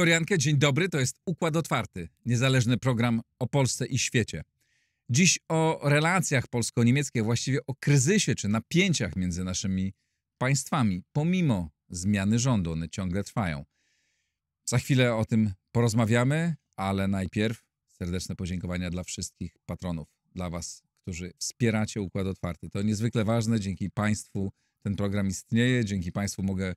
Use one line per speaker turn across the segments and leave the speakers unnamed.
Igor Jankę, dzień dobry. To jest Układ Otwarty, niezależny program o Polsce i świecie. Dziś o relacjach polsko-niemieckich, właściwie o kryzysie czy napięciach między naszymi państwami, pomimo zmiany rządu. One ciągle trwają. Za chwilę o tym porozmawiamy, ale najpierw serdeczne podziękowania dla wszystkich patronów, dla Was, którzy wspieracie Układ Otwarty. To niezwykle ważne. Dzięki Państwu ten program istnieje. Dzięki Państwu mogę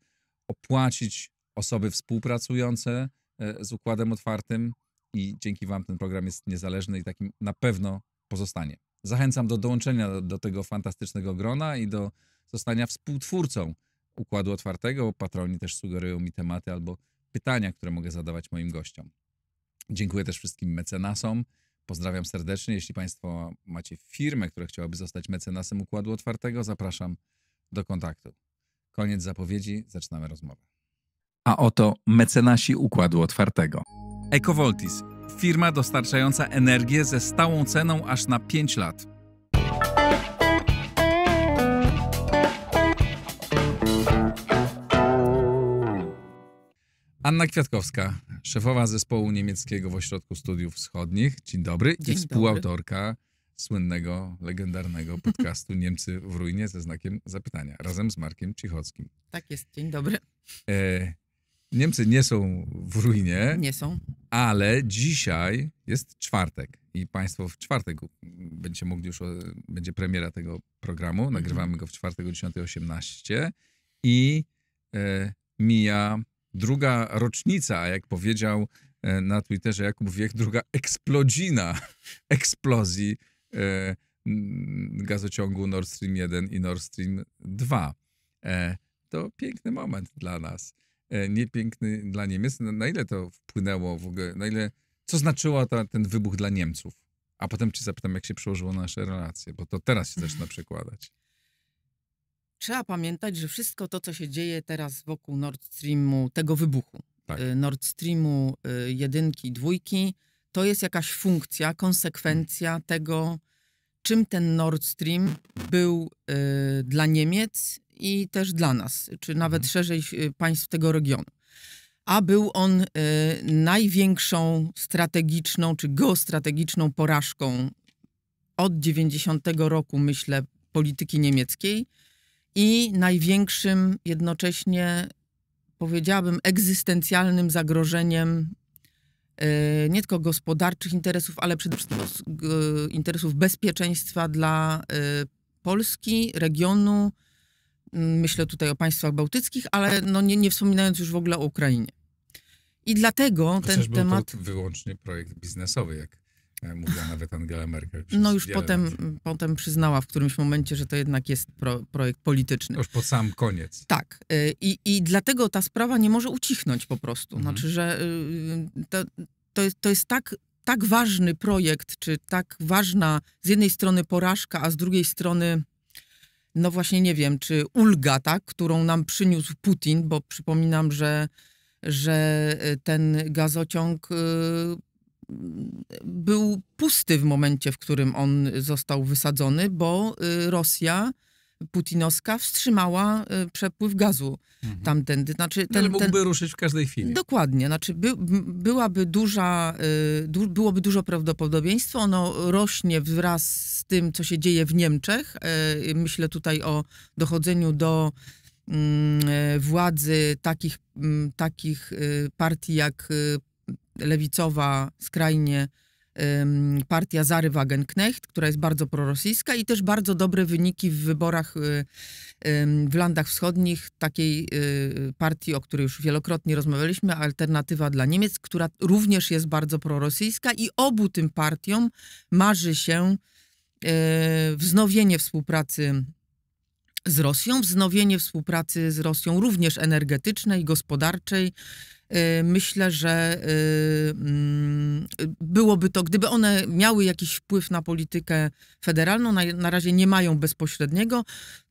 opłacić osoby współpracujące e, z Układem Otwartym i dzięki Wam ten program jest niezależny i takim na pewno pozostanie. Zachęcam do dołączenia do, tego fantastycznego grona i do zostania współtwórcą Układu Otwartego. Patroni też sugerują mi tematy albo pytania, które mogę zadawać moim gościom. Dziękuję też wszystkim mecenasom. Pozdrawiam serdecznie. Jeśli Państwo macie firmę, która chciałaby zostać mecenasem Układu Otwartego, zapraszam do kontaktu. Koniec zapowiedzi, zaczynamy rozmowę. A oto mecenasi Układu Otwartego. Ecovoltis, firma dostarczająca energię ze stałą ceną aż na 5 lat. Anna Kwiatkowska, szefowa zespołu niemieckiego w Ośrodku Studiów Wschodnich. Dzień dobry.
Dzień
I współautorka słynnego, legendarnego podcastu Niemcy w ruinie ze znakiem zapytania, razem z Markiem Cichockim.
Tak jest, dzień dobry.
E, Niemcy nie są w ruinie,
Nie są.
ale dzisiaj jest czwartek i Państwo w czwartek będziecie mogli już, będzie premiera tego programu. Nagrywamy go w czwartek o 10.18 i e, mija druga rocznica, a jak powiedział e, na Twitterze Jakub Wiech, druga eksplodzina eksplozji e, gazociągu Nord Stream 1 i Nord Stream 2. E, to piękny moment dla nas niepiękny dla Niemiec. Na, na ile to wpłynęło w ogóle, na ile, co znaczyło ta, ten wybuch dla Niemców? A potem cię zapytam, jak się przełożyło na nasze relacje, bo to teraz się zaczyna przekładać.
Trzeba pamiętać, że wszystko to, co się dzieje teraz wokół Nord Streamu, tego wybuchu,
Tak.
y, Nord Streamu y, jedynki, dwójki, to jest jakaś funkcja, konsekwencja tego, czym ten Nord Stream był y, dla Niemiec i też dla nas, czy nawet
Mhm.
szerzej y, państw tego regionu. A był on y, największą strategiczną czy geostrategiczną porażką od 90 roku, myślę, polityki niemieckiej i największym jednocześnie, powiedziałabym, egzystencjalnym zagrożeniem e, nie tylko gospodarczych interesów, ale przede wszystkim interesów bezpieczeństwa dla e, Polski, regionu. Myślę tutaj o państwach bałtyckich, ale no nie, nie wspominając już w ogóle o Ukrainie. I dlatego ten
Chociaż był
temat.
to wyłącznie projekt biznesowy, jak e, mówiła nawet Angela Merkel.
No już potem,
lat.
potem przyznała w którymś momencie, że to jednak jest pro, projekt polityczny.
Już pod sam koniec.
Tak. y, I, I dlatego ta sprawa nie może ucichnąć po prostu.
Mhm.
Znaczy, że y, to, to, jest, to jest tak, tak ważny projekt, czy tak ważna z jednej strony porażka, a z drugiej strony, no właśnie nie wiem, czy ulga, tak, którą nam przyniósł Putin, bo przypominam, że, że y, ten gazociąg y, był pusty w momencie, w którym on został wysadzony, bo y, Rosja putinowska wstrzymała y, przepływ gazu
Mhm.
tamtędy. Znaczy,
No, ale
ten, ten,
mógłby ruszyć w każdej chwili.
Dokładnie, znaczy by, byłaby duża, y, du, byłoby dużo prawdopodobieństwo, ono rośnie wraz z tym, co się dzieje w Niemczech. Y, Myślę tutaj o dochodzeniu do mm, e, władzy takich, takich partii jak lewicowa, skrajnie partia Zary Wagenknecht, która jest bardzo prorosyjska i też bardzo dobre wyniki w wyborach y, w landach wschodnich takiej y, partii, o której już wielokrotnie rozmawialiśmy, Alternatywa dla Niemiec, która również jest bardzo prorosyjska i obu tym partiom marzy się y, wznowienie współpracy z Rosją, wznowienie współpracy z Rosją również energetycznej, gospodarczej. Y, Myślę, że y, mm, byłoby to, gdyby one miały jakiś wpływ na politykę federalną, na, na razie nie mają bezpośredniego,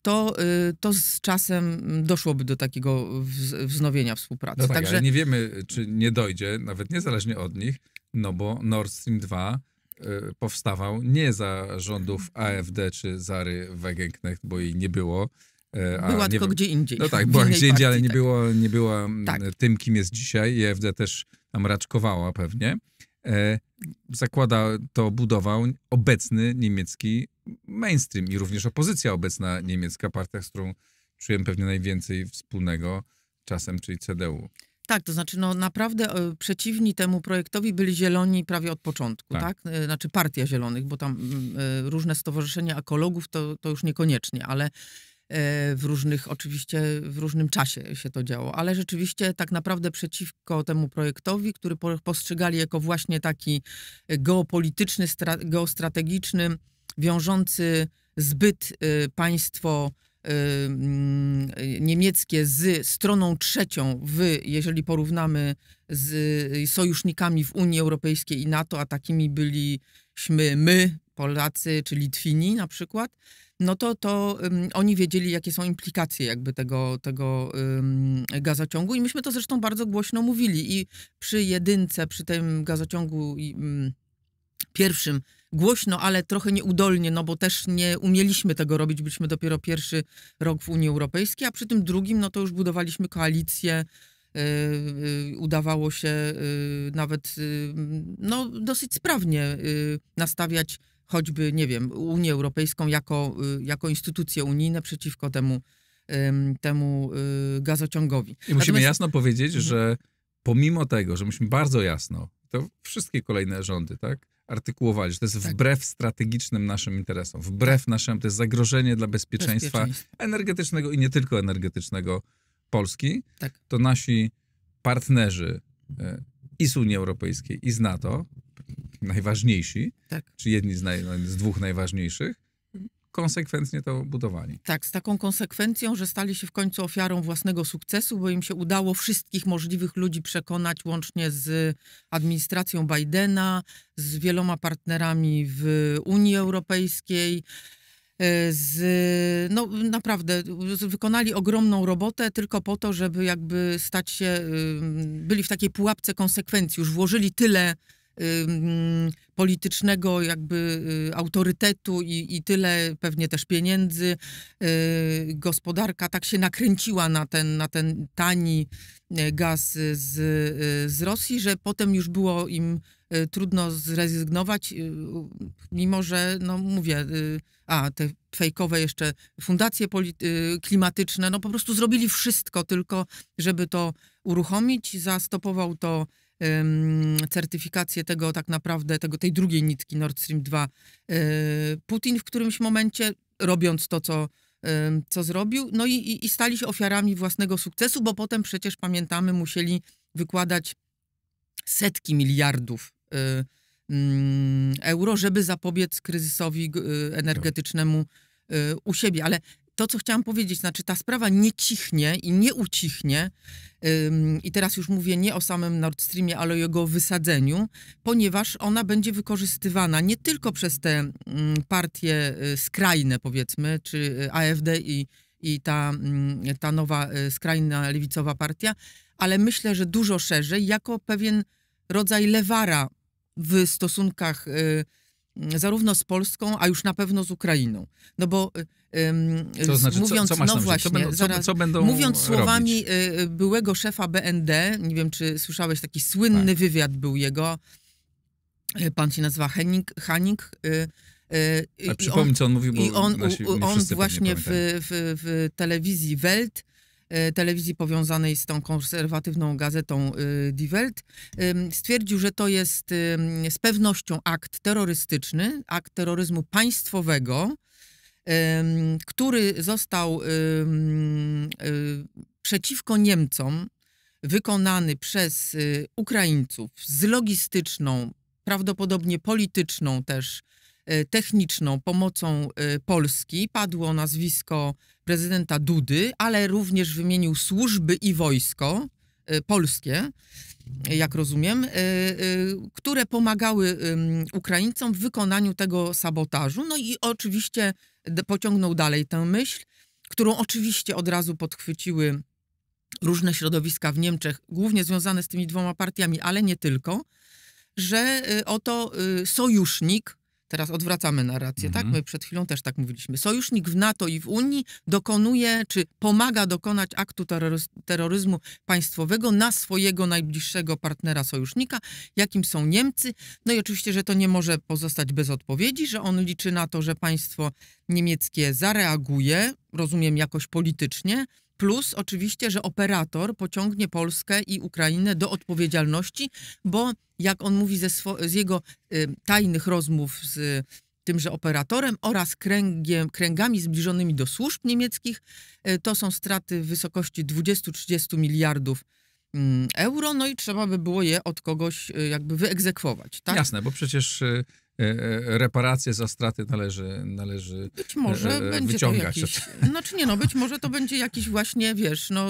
to, y, to z czasem doszłoby do takiego wz- wznowienia współpracy.
No tak,
Także
ale nie wiemy, czy nie dojdzie, nawet niezależnie od nich, no bo Nord Stream 2 y, powstawał nie za rządów AfD czy Zary Wagenknecht, bo jej nie było, a
Była tylko
wiem-
gdzie indziej.
No tak, była gdzie indziej, ale nie,
tak.
było, nie była
Tak.
tym, kim jest dzisiaj. I EFD też tam raczkowała pewnie. E, zakłada to, budował obecny niemiecki mainstream i również opozycja obecna niemiecka, partia, z którą czułem pewnie najwięcej wspólnego czasem, czyli CDU.
Tak, to znaczy no naprawdę e, przeciwni temu projektowi byli zieloni prawie od początku,
Tak.
tak? E, Znaczy partia zielonych, bo tam e, różne stowarzyszenia ekologów to, to już niekoniecznie, ale e, w różnych, oczywiście w różnym czasie się to działo, ale rzeczywiście tak naprawdę przeciwko temu projektowi, który po- postrzegali jako właśnie taki geopolityczny, stra, geostrategiczny, wiążący zbyt e, państwo e, mm, niemieckie z stroną trzecią w, jeżeli porównamy z sojusznikami w Unii Europejskiej i NATO, a takimi byliśmy my, Polacy czy Litwini na przykład, no to, to um, oni wiedzieli, jakie są implikacje jakby tego, tego um, gazociągu i myśmy to zresztą bardzo głośno mówili. I przy jedynce, przy tym gazociągu um, pierwszym głośno, ale trochę nieudolnie, no bo też nie umieliśmy tego robić, byliśmy dopiero pierwszy rok w Unii Europejskiej, a przy tym drugim, no to już budowaliśmy koalicję, yy, yy, udawało się yy, nawet no, dosyć sprawnie nastawiać choćby, nie wiem, Unię Europejską jako, yy, jako instytucje unijne przeciwko temu, temu yy, gazociągowi.
I musimy
Natomiast-
jasno powiedzieć,
Mhm.
że pomimo tego, że myśmy bardzo jasno, to wszystkie kolejne rządy, tak, artykułowali, że to jest
Tak.
wbrew strategicznym naszym interesom, wbrew naszym, to jest zagrożenie dla bezpieczeństwa energetycznego i nie tylko energetycznego Polski,
Tak.
to nasi partnerzy e, i z Unii Europejskiej, i z NATO, najważniejsi,
Tak.
czy jedni z, naj, z dwóch najważniejszych, konsekwentnie to budowali.
Tak, z taką konsekwencją, że stali się w końcu ofiarą własnego sukcesu, bo im się udało wszystkich możliwych ludzi przekonać, łącznie z administracją Bidena, z wieloma partnerami w Unii Europejskiej. e, Z, no naprawdę, wykonali ogromną robotę tylko po to, żeby jakby stać się, byli w takiej pułapce konsekwencji, już włożyli tyle politycznego jakby y, autorytetu i, i tyle pewnie też pieniędzy. Y, Gospodarka tak się nakręciła na ten, na ten tani y, gaz z, z Rosji, że potem już było im trudno zrezygnować, mimo że, no mówię, a te fejkowe jeszcze fundacje klimatyczne, no po prostu zrobili wszystko tylko, żeby to uruchomić. Zastopował to certyfikację tego tak naprawdę, tego, tej drugiej nitki Nord Stream 2 e, Putin w którymś momencie, robiąc to, co, co zrobił, no i, i, stali się ofiarami własnego sukcesu, bo potem przecież pamiętamy, musieli wykładać setki miliardów mm, euro, żeby zapobiec kryzysowi e, energetycznemu u siebie. Ale to, co chciałam powiedzieć, znaczy ta sprawa nie cichnie i nie ucichnie, ym, i teraz już mówię nie o samym Nord Streamie, ale o jego wysadzeniu, ponieważ ona będzie wykorzystywana nie tylko przez te mm, partie y, skrajne, powiedzmy, czy y, AfD i, i ta, mm, ta nowa y, skrajna lewicowa partia, ale myślę, że dużo szerzej, jako pewien rodzaj lewara w stosunkach y, zarówno z Polską, a już na pewno z Ukrainą. No bo y, ym,
To znaczy,
mówiąc,
co, co masz
no właśnie,
co, będą,
zaraz, Mówiąc słowami y, byłego szefa BND, nie wiem czy słyszałeś, taki słynny
Tak.
wywiad był jego, y, pan się nazywa Henning, Hanning. y, y, i on-
przypomnij, co on mówił, bo
i on,
nasi,
on właśnie w, w, w telewizji Welt, telewizji powiązanej z tą konserwatywną gazetą e, Die Welt, stwierdził, że to jest z pewnością akt terrorystyczny, akt terroryzmu państwowego, który został e, przeciwko Niemcom wykonany przez e, Ukraińców z logistyczną, prawdopodobnie polityczną też e, techniczną pomocą e, Polski. Padło nazwisko prezydenta Dudy, ale również wymienił służby i wojsko e, polskie, e, jak rozumiem, e, e, które pomagały Ukraińcom w wykonaniu tego sabotażu. No i oczywiście pociągnął dalej tę myśl, którą oczywiście od razu podchwyciły różne środowiska w Niemczech, głównie związane z tymi dwoma partiami, ale nie tylko, że oto sojusznik teraz odwracamy narrację, tak?
Mhm.
My przed chwilą też tak mówiliśmy. Sojusznik w NATO i w Unii dokonuje, czy pomaga dokonać aktu terroryz- terroryzmu państwowego na swojego najbliższego partnera sojusznika, jakim są Niemcy. No i oczywiście, że to nie może pozostać bez odpowiedzi, że on liczy na to, że państwo niemieckie zareaguje, rozumiem jakoś politycznie, plus oczywiście, że operator pociągnie Polskę i Ukrainę do odpowiedzialności, bo jak on mówi ze z jego y, tajnych rozmów z tymże operatorem oraz kręgiem, kręgami zbliżonymi do służb niemieckich, y, to są straty w wysokości 20-30 miliardów mm, euro, no i trzeba by było je od kogoś y, jakby wyegzekwować. Tak?
Jasne, bo przecież e, reparacje za straty należy, należy
Być może
e,
będzie to
wyciągać.
jakiś... Znaczy nie, no być może to będzie jakiś właśnie, wiesz, no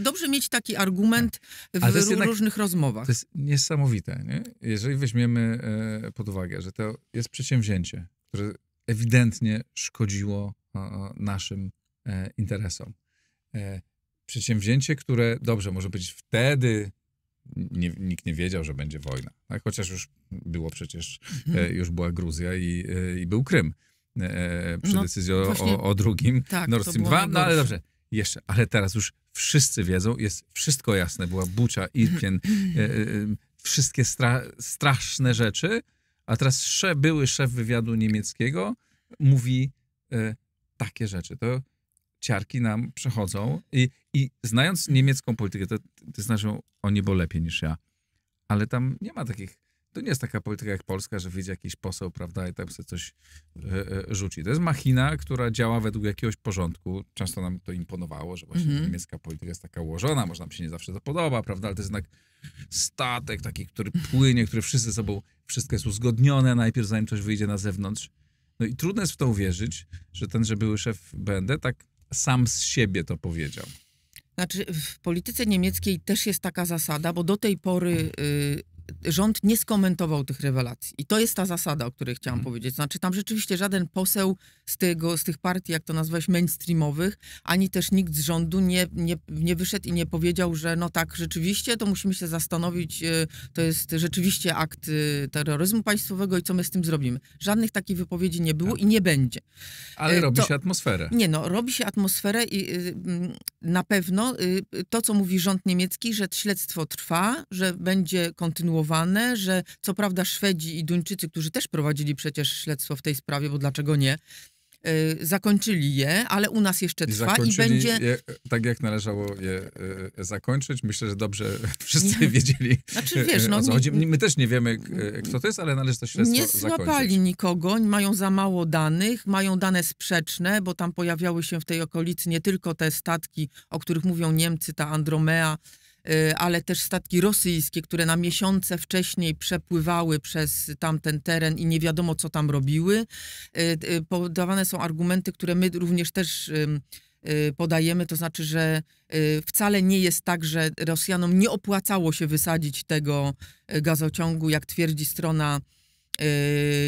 dobrze mieć taki argument w
to jednak-
różnych rozmowach.
To jest niesamowite, nie? Jeżeli weźmiemy e, pod uwagę, że to jest przedsięwzięcie, które ewidentnie szkodziło e, naszym e, interesom. E, Przedsięwzięcie, które, dobrze, może być wtedy, nie, nikt nie wiedział, że będzie wojna, tak? chociaż już było przecież,
Mhm.
e, już była Gruzja i, e, i był Krym e, przy
No,
decyzji o, o, o drugim
Tak,
Nord Stream
było
2, no ale dobrze, jeszcze, ale teraz już wszyscy wiedzą, jest wszystko jasne, była Bucia, Irpien, wszystkie stra straszne rzeczy, a teraz szef, były szef wywiadu niemieckiego mówi takie rzeczy. To ciarki nam przechodzą i, i znając niemiecką politykę, to ty znasz ją o niebo lepiej niż ja, ale tam nie ma takich, to nie jest taka polityka jak Polska, że wyjdzie jakiś poseł, prawda, i tam sobie coś e, e, rzuci. To jest machina, która działa według jakiegoś porządku. Często nam to imponowało, że właśnie
Mhm.
niemiecka polityka jest taka ułożona, może nam się nie zawsze to podoba, prawda, ale to jest jednak statek taki, który płynie, który wszyscy ze sobą, wszystko jest uzgodnione najpierw, zanim coś wyjdzie na zewnątrz. No i trudno jest w to uwierzyć, że ten, że były szef BND, tak sam z siebie to powiedział.
Znaczy, w polityce niemieckiej też jest taka zasada, bo do tej pory y, rząd nie skomentował tych rewelacji. I to jest ta zasada, o której chciałam
Mhm.
powiedzieć. Znaczy, tam rzeczywiście żaden poseł z, tego, z tych partii, jak to nazwałeś, mainstreamowych, ani też nikt z rządu nie, nie, nie wyszedł i nie powiedział, że no tak, rzeczywiście, to musimy się zastanowić, y, to jest rzeczywiście akt y, terroryzmu państwowego i co my z tym zrobimy. Żadnych takich wypowiedzi nie było
Tak.
i nie będzie.
Ale
E,
robi
to-
się atmosferę.
Nie no, robi się atmosferę i y, na pewno y, to, co mówi rząd niemiecki, że śledztwo trwa, że będzie kontynuowane, że co prawda Szwedzi i Duńczycy, którzy też prowadzili przecież śledztwo w tej sprawie, bo dlaczego nie, y, zakończyli je, ale u nas jeszcze
I
trwa i
zakończyli
będzie...
je tak, jak należało je e, zakończyć. Myślę, że dobrze wszyscy wiedzieli,
Znaczy, wiesz, no,
o co
nie-
chodzi. My też nie wiemy, e, kto to jest, ale należy to śledztwo
Nie
zakończyć.
złapali nikogo, mają za mało danych, mają dane sprzeczne, bo tam pojawiały się w tej okolicy nie tylko te statki, o których mówią Niemcy, ta Andromea, ale też statki rosyjskie, które na miesiące wcześniej przepływały przez tamten teren i nie wiadomo, co tam robiły. Y, y, Podawane są argumenty, które my również też y, podajemy, to znaczy, że y, wcale nie jest tak, że Rosjanom nie opłacało się wysadzić tego y, gazociągu, jak twierdzi strona y,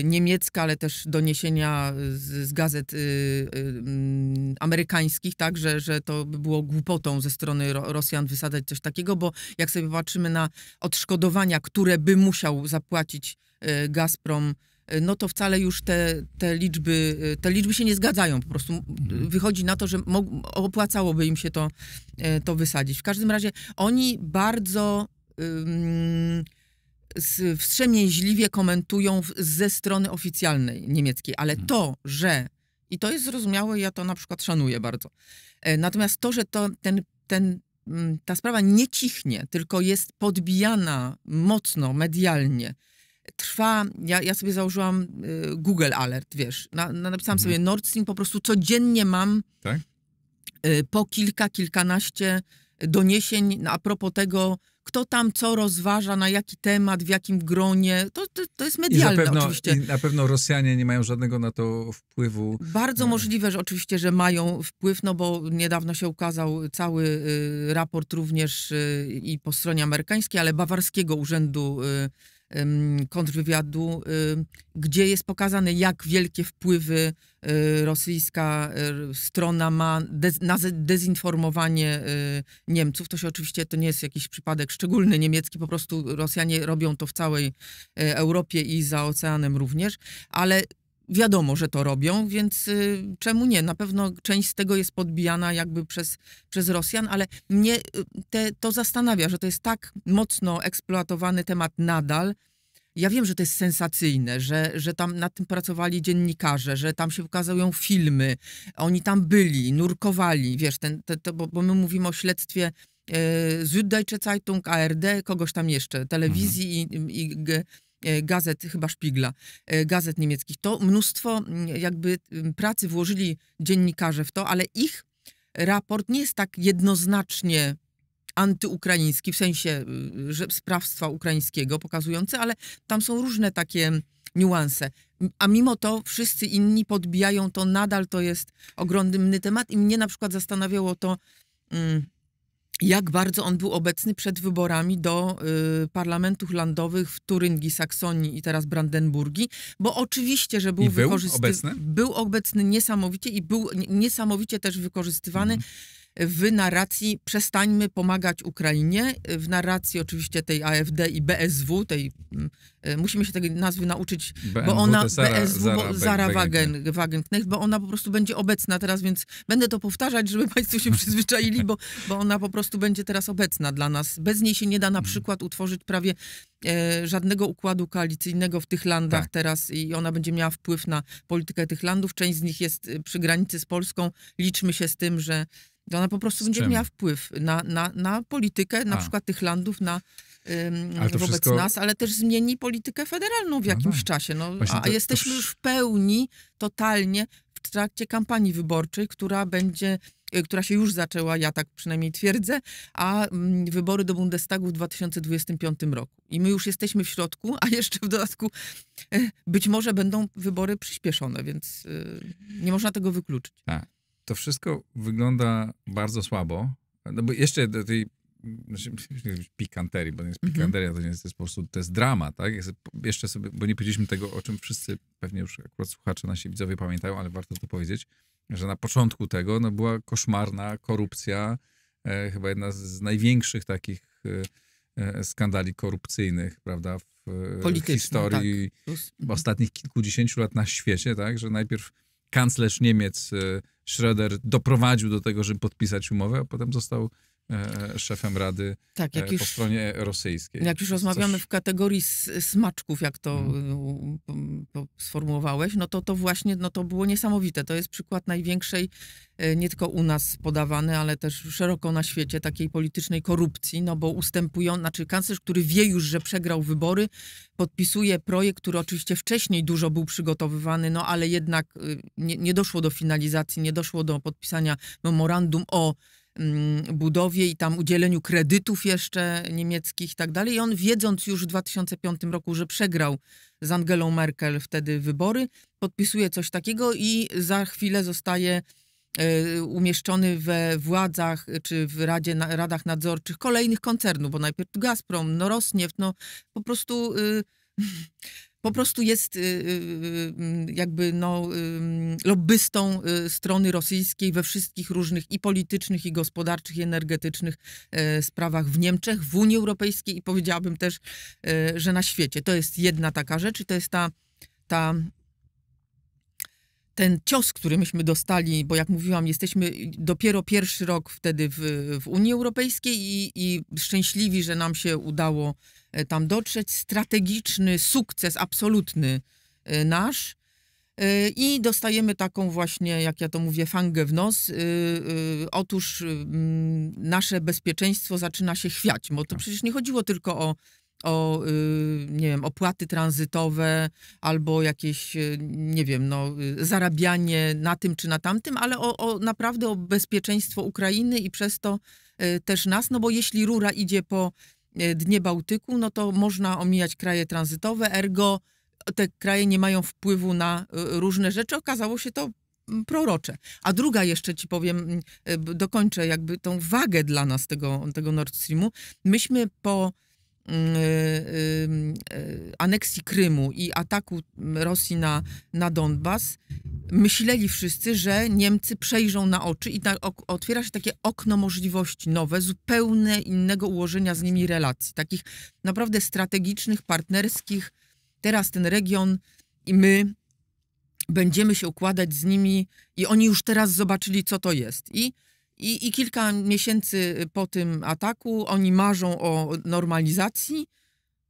niemiecka, ale też doniesienia z, z gazet y, y, mm, amerykańskich, tak, że, że to by było głupotą ze strony Ro- Rosjan wysadzać coś takiego, bo jak sobie patrzymy na odszkodowania, które by musiał zapłacić y, Gazprom, y, no to wcale już te, te, liczby, y, te liczby się nie zgadzają. Po prostu
Mhm.
wychodzi na to, że opłacałoby im się to, y, to wysadzić. W każdym razie oni bardzo ym, wstrzemięźliwie komentują ze strony oficjalnej niemieckiej, ale
Mhm.
to, że i to jest zrozumiałe, ja to na przykład szanuję bardzo. E, Natomiast to, że to, ten, ten, mm, ta sprawa nie cichnie, tylko jest podbijana mocno, medialnie, trwa, ja, ja sobie założyłam y, Google Alert, wiesz, na, na, napisałam
Mhm.
sobie Nord Stream, po prostu codziennie mam
Tak?
y, po kilka, kilkanaście doniesień a propos tego, kto tam co rozważa, na jaki temat, w jakim gronie. To, to, to jest
I,
medialne
zapewno,
oczywiście.
I na pewno Rosjanie nie mają żadnego na to wpływu.
Bardzo
No.
możliwe, że oczywiście, że mają wpływ, no bo niedawno się ukazał cały y, raport również y, i po stronie amerykańskiej, ale bawarskiego urzędu y, kontrwywiadu, gdzie jest pokazane, jak wielkie wpływy rosyjska strona ma na dezinformowanie Niemców. To się oczywiście, to nie jest jakiś przypadek szczególny niemiecki, po prostu Rosjanie robią to w całej Europie i za oceanem również, ale wiadomo, że to robią, więc y, czemu nie? Na pewno część z tego jest podbijana jakby przez, przez Rosjan, ale mnie y, te, to zastanawia, że to jest tak mocno eksploatowany temat nadal. Ja wiem, że to jest sensacyjne, że, że tam nad tym pracowali dziennikarze, że tam się ukazują filmy, oni tam byli, nurkowali, wiesz, ten, te, to, bo, bo my mówimy o śledztwie e, Süddeutsche Zeitung, ARD, kogoś tam jeszcze, telewizji mhm. i, i gazet, chyba Szpigla, e, gazet niemieckich. To mnóstwo jakby pracy włożyli dziennikarze w to, ale ich raport nie jest tak jednoznacznie antyukraiński, w sensie y, że sprawstwa ukraińskiego pokazujący, ale tam są różne takie niuanse. A mimo to wszyscy inni podbijają to, nadal to jest ogromny temat i mnie na przykład zastanawiało to, jak bardzo on był obecny przed wyborami do y, parlamentów landowych w Turyngii, Saksonii i teraz Brandenburgii, bo oczywiście, że był
wykorzystywany.
Był obecny niesamowicie i był niesamowicie też wykorzystywany. Mhm w narracji przestańmy pomagać Ukrainie, w narracji oczywiście tej AfD i BSW, tej, mm, e, musimy się tej nazwy nauczyć, bo ona,
Zara,
BSW,
Zara,
bo Zara Wagen, Wagenknecht, bo ona po prostu będzie obecna teraz, więc będę to powtarzać, żeby Państwo się przyzwyczaili, bo, bo ona po prostu będzie teraz obecna dla nas. Bez niej się nie da na mhm. przykład utworzyć prawie e, żadnego układu koalicyjnego w tych landach tak. teraz i ona będzie miała wpływ na politykę tych landów. Część z nich jest przy granicy z Polską. Liczmy się z tym, że ona po prostu będzie miała wpływ na, na, na politykę na A. przykład tych landów, na wobec wszystko... nas, ale też zmieni politykę federalną w no jakimś no czasie. No, a to, jesteśmy to... już w pełni, totalnie w trakcie kampanii wyborczej, która będzie, e, która się już zaczęła, ja tak przynajmniej twierdzę, a mm, wybory do Bundestagu w 2025 roku. I my już jesteśmy w środku, a jeszcze w dodatku e, być może będą wybory przyspieszone, więc e, nie można tego wykluczyć.
Tak to wszystko wygląda bardzo słabo. No bo jeszcze do tej znaczy, pikanterii, bo nie jest mhm. pikanteria, to nie jest, to jest po prostu, to jest drama, tak? Jest, jeszcze sobie, bo nie powiedzieliśmy tego, o czym wszyscy pewnie już akurat słuchacze, nasi widzowie pamiętają, ale warto to powiedzieć, że na początku tego no, była koszmarna korupcja, e, chyba jedna z największych takich e, e skandali korupcyjnych, prawda, w, w historii tak. ostatnich kilkudziesięciu lat na świecie, tak, że najpierw kanclerz Niemiec e, Schröder doprowadził do tego, żeby podpisać umowę, a potem został szefem Rady tak, e, już, po stronie rosyjskiej.
Jak już rozmawiamy Coś... w kategorii smaczków, jak to hmm. sformułowałeś, no to to właśnie no to było niesamowite. To jest przykład największej, nie tylko u nas podawany, ale też szeroko na świecie takiej politycznej korupcji, no bo ustępują, znaczy kanclerz, który wie już, że przegrał wybory, podpisuje projekt, który oczywiście wcześniej dużo był przygotowywany, no ale jednak nie, nie doszło do finalizacji, nie doszło do podpisania memorandum o budowie i tam udzieleniu kredytów jeszcze niemieckich i tak dalej. I on wiedząc już w 2005 roku, że przegrał z Angelą Merkel wtedy wybory, podpisuje coś takiego i za chwilę zostaje e, umieszczony we władzach czy w radzie, radach nadzorczych kolejnych koncernów, bo najpierw Gazprom, no Rosnieft, no po prostu y, po prostu jest y, y, y, jakby no, lobbystą strony rosyjskiej we wszystkich różnych i politycznych, i gospodarczych, i energetycznych e, sprawach w Niemczech, w Unii Europejskiej i powiedziałabym też, e, że na świecie. To jest jedna taka rzecz i to jest ta, ta ten cios, który myśmy dostali, bo jak mówiłam, jesteśmy dopiero pierwszy rok wtedy w, w Unii Europejskiej i, i szczęśliwi, że nam się udało tam dotrzeć. Strategiczny sukces absolutny e, nasz. E, I dostajemy taką właśnie, jak ja to mówię, fangę w nos. Otóż nasze bezpieczeństwo zaczyna się chwiać, bo to tak. przecież nie chodziło tylko o o, y, nie wiem, opłaty tranzytowe albo jakieś, nie wiem, no, y, zarabianie na tym czy na tamtym, ale o, o naprawdę o bezpieczeństwo Ukrainy i przez to też nas, no bo jeśli rura idzie po dnie Bałtyku, no to można omijać kraje tranzytowe, ergo te kraje nie mają wpływu na różne rzeczy. Okazało się to mm, prorocze. A druga jeszcze ci powiem, dokończę jakby tą wagę dla nas tego, tego Nord Streamu. Myśmy po mm, aneksji Krymu i ataku Rosji na, na Donbas, myśleli wszyscy, że Niemcy przejrzą na oczy i ta, otwiera się takie okno możliwości nowe, zupełnie innego ułożenia z nimi relacji, takich naprawdę strategicznych, partnerskich. Teraz ten region i my będziemy się układać z nimi i oni już teraz zobaczyli, co to jest. I, i, i kilka miesięcy po tym ataku oni marzą o normalizacji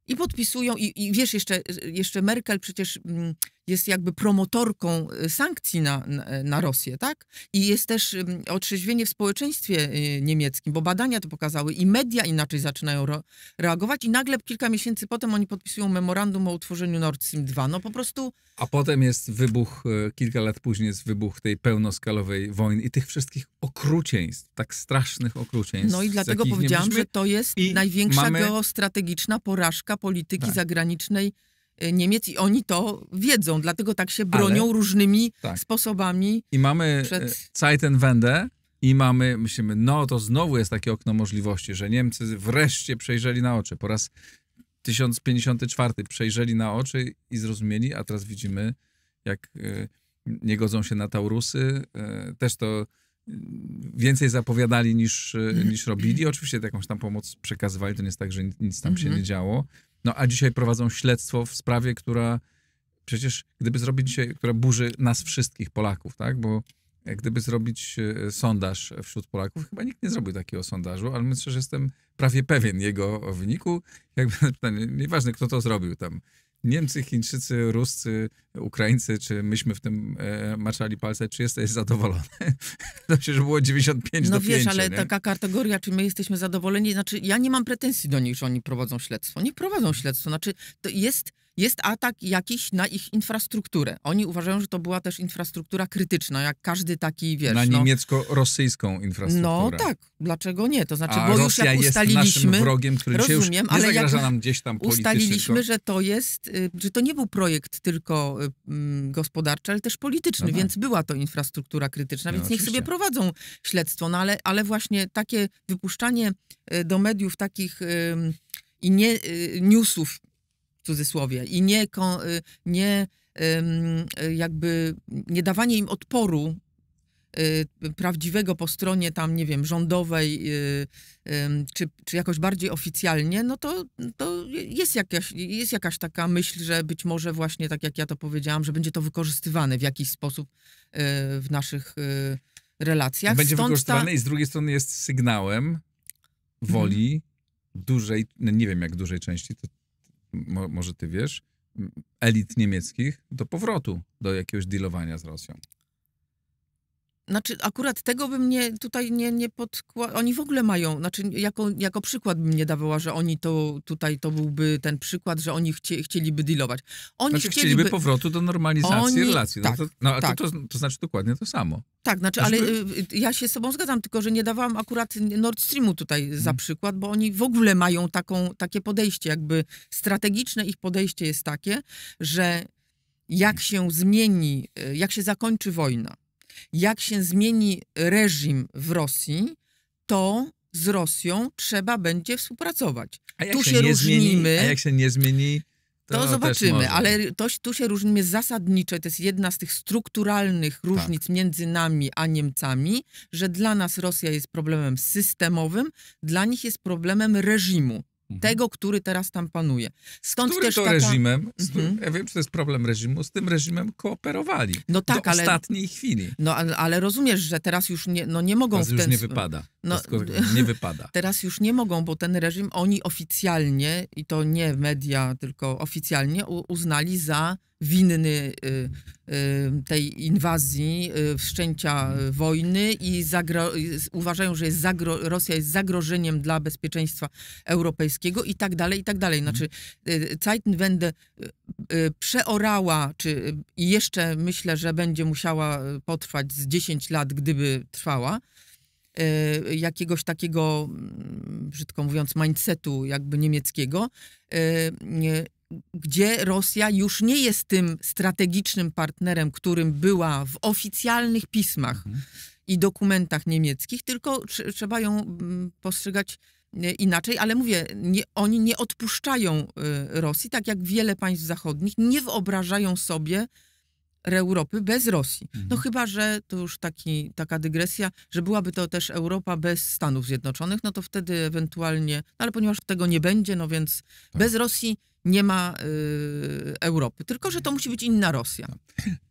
i podpisują, i, i wiesz, jeszcze, jeszcze Merkel przecież mm, jest jakby promotorką y, sankcji na, na, Rosję, tak? I jest też otrzeźwienie w społeczeństwie y, niemieckim, bo badania to pokazały i media inaczej zaczynają re reagować i nagle kilka miesięcy potem oni podpisują memorandum o utworzeniu Nord Stream 2. No po prostu...
A potem jest wybuch, y, kilka lat później jest wybuch tej pełnoskalowej wojny i tych wszystkich okrucieństw, tak strasznych okrucieństw.
No i dlatego powiedziałam, że to jest największa mamy... geostrategiczna porażka polityki tak. zagranicznej Y, Niemiec i oni to wiedzą, dlatego tak się bronią Ale, różnymi tak. sposobami.
I mamy przed... Y, Zeitenwende i mamy, myślimy, no to znowu jest takie okno możliwości, że Niemcy wreszcie przejrzeli na oczy. Po raz 1054 przejrzeli na oczy i zrozumieli, a teraz widzimy, jak y, nie godzą się na Taurusy. Też to więcej zapowiadali niż, niż robili. Oczywiście jakąś tam pomoc przekazywali, to nie jest tak, że nic tam się mhm. nie działo. No a dzisiaj prowadzą śledztwo w sprawie, która przecież gdyby zrobić dzisiaj, która burzy nas wszystkich Polaków, tak? Bo gdyby zrobić e, sondaż wśród Polaków, chyba nikt nie zrobił takiego sondażu, ale myślę, że jestem prawie pewien jego wyniku. Jakby pytanie, nieważne kto to zrobił tam. Niemcy, Chińczycy, Ruscy, Ukraińcy, czy myśmy w tym e, maczali palce, czy jesteś zadowolony? to się, że było 95
no
do
wiesz,
5,
ale
nie?
taka kategoria, czy my jesteśmy zadowoleni, znaczy ja nie mam pretensji do nich, że oni prowadzą śledztwo. Nie prowadzą śledztwo, znaczy to jest jest atak jakiś na ich infrastrukturę. Oni uważają, że to była też infrastruktura krytyczna, jak każdy taki, wiesz...
Na no, niemiecko-rosyjską infrastrukturę.
No tak, dlaczego nie? To znaczy, A bo Rosja już jak ustaliliśmy...
jest wrogiem, który rozumiem, już nie ale zagraża nam gdzieś tam
politycznie. Ustaliliśmy, że to jest, y, że to nie był projekt tylko um, gospodarczy, ale też polityczny, no tak. więc była to infrastruktura krytyczna, no, więc oczywiście. niech sobie prowadzą śledztwo, no ale, ale właśnie takie wypuszczanie y, do mediów takich... Um, i nie y, newsów w cudzysłowie, i nie, y, nie jakby nie dawanie im odporu y, prawdziwego po stronie tam, nie wiem, rządowej, y, czy, czy jakoś bardziej oficjalnie, no to, to jest, jakaś, jest jakaś taka myśl, że być może właśnie, tak jak ja to powiedziałam, że będzie to wykorzystywane w jakiś sposób w naszych relacjach.
Będzie Stąd wykorzystywane ta... i z drugiej strony jest sygnałem woli hmm. dużej, no nie wiem jak dużej części, to mo, może ty wiesz, elit niemieckich do powrotu do jakiegoś dealowania z Rosją.
Znaczy, akurat tego bym nie tutaj nie, nie podkładał. Oni w ogóle mają, znaczy, jako, jako przykład bym nie dawała, że oni to tutaj to byłby ten przykład, że oni chcie, chcieliby dealować. Oni
znaczy, chcieliby, chcieliby powrotu do normalizacji oni, relacji. No, tak, to, no, tak. to, to, to, znaczy dokładnie to samo.
Tak, znaczy, ale y, y, ja się z sobą zgadzam, tylko że nie dawałam akurat Nord Streamu tutaj hmm. za przykład, bo oni w ogóle mają taką, takie podejście, jakby strategiczne ich podejście jest takie, że jak się zmieni, y, jak się zakończy wojna, jak się zmieni reżim w Rosji, to z Rosją trzeba będzie współpracować. tu się, się różnimy. Zmieni,
a jak się nie zmieni, to,
to zobaczymy, ale to, tu się różnimy zasadniczo. To jest jedna z tych strukturalnych różnic tak. między nami a Niemcami, że dla nas Rosja jest problemem systemowym, dla nich jest problemem reżimu. Mhm. tego, który teraz tam panuje.
Stąd który też to taka... reżimem, mhm. ja wiem, czy to jest problem reżimu, z tym reżimem kooperowali. No tak, do ale... ostatniej chwili.
No ale, rozumiesz, że teraz już nie, no nie mogą
teraz
w ten...
już nie wypada. No, nie wypada.
Teraz już nie mogą, bo ten reżim oni oficjalnie, i to nie media, tylko oficjalnie uznali za winny y, y, tej inwazji, y, wszczęcia wojny i uważają, że jest Rosja jest zagrożeniem dla bezpieczeństwa europejskiego i tak dalej, i tak dalej. Znaczy Zeitenwende przeorała, czy jeszcze myślę, że będzie musiała potrwać z 10 lat, gdyby trwała, jakiegoś takiego, mm, brzydko mówiąc, mindsetu jakby niemieckiego, gdzie Rosja już nie jest tym strategicznym partnerem, którym była w oficjalnych pismach mhm. i dokumentach niemieckich, tylko tr trzeba ją mm, postrzegać y, inaczej, ale mówię, nie, oni nie odpuszczają y, Rosji, tak jak wiele państw zachodnich nie wyobrażają sobie Europy bez Rosji. No
Mhm.
chyba, że to już taki, taka dygresja, że byłaby to też Europa bez Stanów Zjednoczonych, no to wtedy ewentualnie, no ale ponieważ tego nie będzie, no więc
Tak.
bez Rosji nie ma y, Europy. Tylko, że to musi być inna Rosja.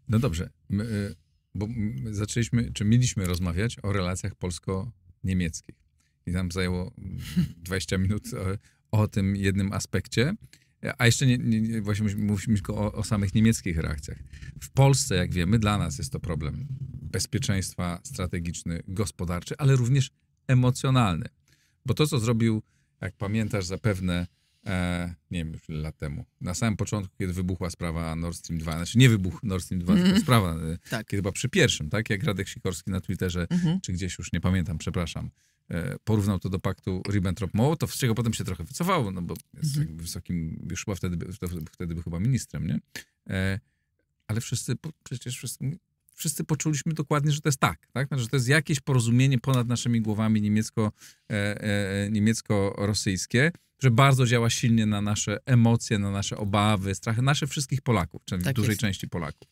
No dobrze, my, y, bo my zaczęliśmy, czy mieliśmy rozmawiać o relacjach polsko-niemieckich. I nam zajęło mm, 20 minut o, o tym jednym aspekcie. A jeszcze nie, nie, nie właśnie mówić tylko o, o samych niemieckich reakcjach. W Polsce, jak wiemy, dla nas jest to problem bezpieczeństwa strategiczny, gospodarczy, ale również emocjonalny. Bo to, co zrobił, jak pamiętasz zapewne, e, nie wiem, już ile lat temu, na samym początku, kiedy wybuchła sprawa Nord Stream 2, znaczy nie wybuch Nord Stream 2, tylko
Mhm.
sprawa, e,
Tak.
kiedy chyba przy pierwszym, tak, jak Radek Sikorski na Twitterze,
Mhm.
czy gdzieś już nie pamiętam, przepraszam, e, porównał to do paktu Ribbentrop-Mołotow, z czego potem się trochę wycofało, no bo jest
Mhm.
jakby wysokim, już chyba wtedy, wtedy, wtedy był chyba ministrem, nie? E, ale wszyscy, przecież wszyscy, wszyscy poczuliśmy dokładnie, że to jest tak, tak? Znaczy, że to jest jakieś porozumienie ponad naszymi głowami niemiecko, e, e, niemiecko-rosyjskie, że bardzo działa silnie na nasze emocje, na nasze obawy, strachy, nasze wszystkich Polaków, czyli
Tak
dużej
jest.
części Polaków.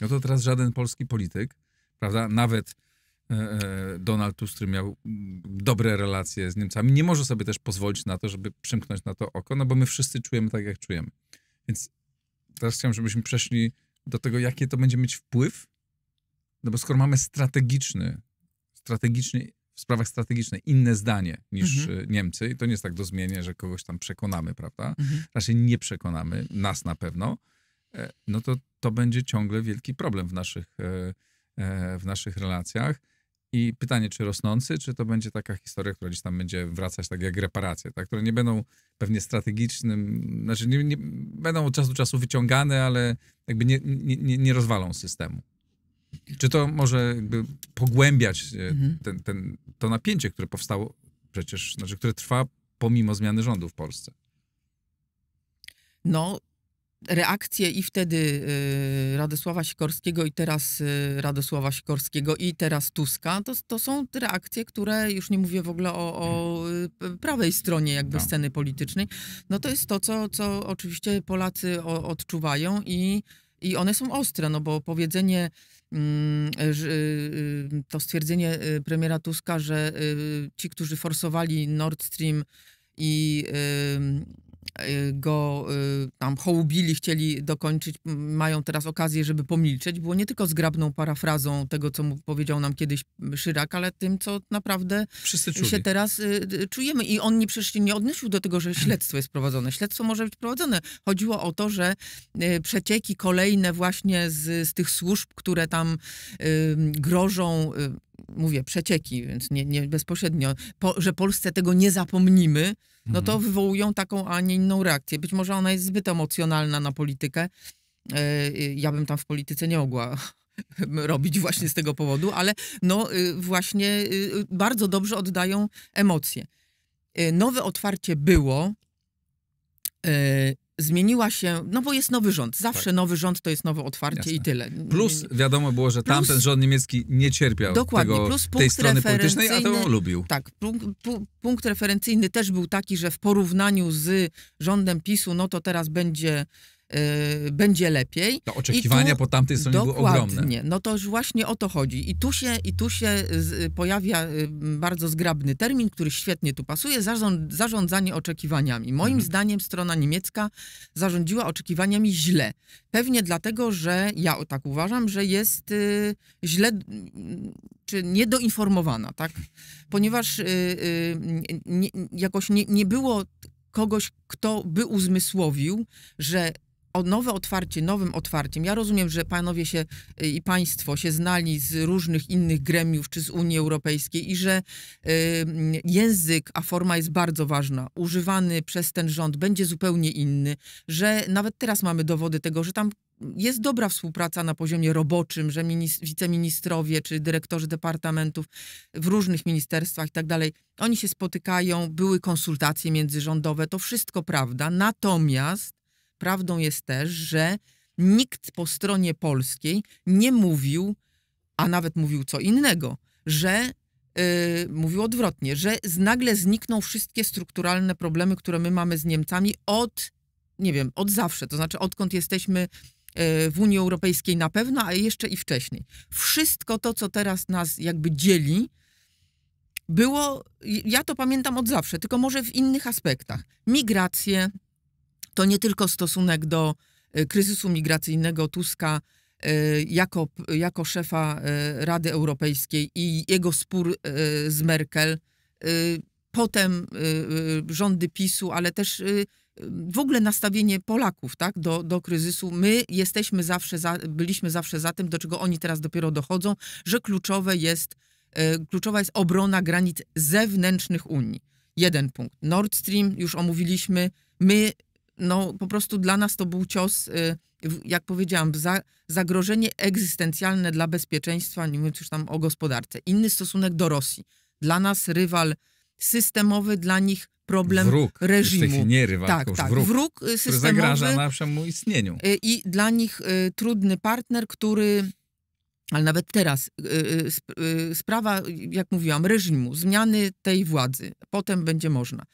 No to teraz żaden polski polityk, prawda, nawet e, e, Donald Tusk, który miał dobre relacje z Niemcami, nie może sobie też pozwolić na to, żeby przymknąć na to oko, no bo my wszyscy czujemy tak, jak czujemy. Więc teraz chciałem, żebyśmy przeszli do tego, jakie to będzie mieć wpływ, no bo skoro mamy strategiczny, strategiczny w sprawach strategicznych inne zdanie niż
Mhm.
e, Niemcy, i to nie jest tak do zmienia, że kogoś tam przekonamy, prawda?
Mhm.
raczej nie przekonamy, nas na pewno, e, no to to będzie ciągle wielki problem w naszych, e, e, w naszych relacjach. I pytanie, czy rosnący, czy to będzie taka historia, która gdzieś tam będzie wracać tak jak reparacje, tak? które nie będą pewnie strategicznym, znaczy nie, nie, będą od czasu do czasu wyciągane, ale jakby nie, nie, nie rozwalą systemu. Czy to może jakby pogłębiać e,
Mhm.
ten, ten, to napięcie, które powstało przecież, znaczy, które trwa pomimo zmiany rządu w Polsce?
No, reakcje i wtedy y, Radosława Sikorskiego i teraz y, Radosława Sikorskiego i teraz Tuska, to, to są reakcje, które, już nie mówię w ogóle o, o prawej stronie jakby
No.
sceny politycznej, no to jest to, co, co oczywiście Polacy o, odczuwają i, i one są ostre, no bo powiedzenie, to stwierdzenie y, premiera Tuska, że y, ci, którzy forsowali Nord Stream i y, y, go y, tam hołubili, chcieli dokończyć, mają teraz okazję, żeby pomilczeć, było nie tylko zgrabną parafrazą tego, co mu powiedział nam kiedyś Szyrak, ale tym, co naprawdę się teraz y, y, czujemy. I on nie, przecież nie odnosił do tego, że śledztwo jest prowadzone. Śledztwo może być prowadzone. Chodziło o to, że y, przecieki kolejne właśnie z, z tych służb, które tam y, grożą, y, mówię przecieki, więc nie, nie bezpośrednio, po, że Polsce tego nie zapomnimy, no to
Mhm.
wywołują taką, a nie inną reakcję. Być może ona jest zbyt emocjonalna na politykę. E, y, Ja bym tam w polityce nie mogła robić właśnie z tego powodu, ale no y, właśnie y, bardzo dobrze oddają emocje. Y, Nowe otwarcie było. Zmieniła się, no bo jest nowy rząd. Zawsze
Tak.
nowy rząd to jest nowe otwarcie
Jasne.
i tyle.
Plus wiadomo było, że
Plus-
tamten rząd niemiecki nie cierpiał
Dokładnie,
tego,
plus
tej
punkt
strony politycznej, a to
referencyjny.
lubił.
Tak, punkt, pu- punkt referencyjny też był taki, że w porównaniu z rządem PiSu, no to teraz będzie, y, będzie lepiej.
To oczekiwania
tu-
po tamtej stronie były ogromne.
Dokładnie. No to już właśnie o to chodzi. I tu się, i tu się z, pojawia y, bardzo zgrabny termin, który świetnie tu pasuje, zarząd, zarządzanie oczekiwaniami. Moim
Mhm.
zdaniem strona niemiecka zarządziła oczekiwaniami źle. Pewnie dlatego, że ja tak uważam, że jest y, źle, mm, czy niedoinformowana, tak? Ponieważ y, y, nie, jakoś nie, nie było kogoś, kto by uzmysłowił, że o nowe otwarcie, nowym otwarciem. Ja rozumiem, że panowie się y, i państwo się znali z różnych innych gremiów czy z Unii Europejskiej i że y, język, a forma jest bardzo ważna, używany przez ten rząd będzie zupełnie inny, że nawet teraz mamy dowody tego, że tam jest dobra współpraca na poziomie roboczym, że minis- wiceministrowie czy dyrektorzy departamentów w różnych ministerstwach i tak dalej, oni się spotykają, były konsultacje międzyrządowe, to wszystko prawda. Natomiast prawdą jest też, że nikt po stronie polskiej nie mówił, a nawet mówił co innego, że y, mówił odwrotnie, że nagle znikną wszystkie strukturalne problemy, które my mamy z Niemcami od, nie wiem, od zawsze, to znaczy odkąd jesteśmy y, w Unii Europejskiej na pewno, a jeszcze i wcześniej. Wszystko to, co teraz nas jakby dzieli, było, ja to pamiętam od zawsze, tylko może w innych aspektach. Migracje to nie tylko stosunek do y, kryzysu migracyjnego Tuska y, jako, jako szefa y, Rady Europejskiej i jego spór z Merkel, potem rządy PiSu, ale też w ogóle nastawienie Polaków tak, do, do kryzysu. My jesteśmy zawsze za, byliśmy zawsze za tym, do czego oni teraz dopiero dochodzą, że kluczowe jest, kluczowa jest obrona granic zewnętrznych Unii. Jeden punkt. Nord Stream już omówiliśmy. My, no po prostu dla nas to był cios, w- jak powiedziałam, za, zagrożenie egzystencjalne dla bezpieczeństwa, nie mówiąc już tam o gospodarce. Inny stosunek do Rosji. Dla nas rywal systemowy, dla nich problem
wróg.
Reżimu.
nie rywal,
tak, tak.
wróg,
Wróg, y, systemowy
zagraża naszemu istnieniu.
y, i dla nich y, trudny partner, który, ale nawet teraz, y, y, sp- y, sprawa, jak mówiłam, reżimu, zmiany tej władzy, potem będzie można.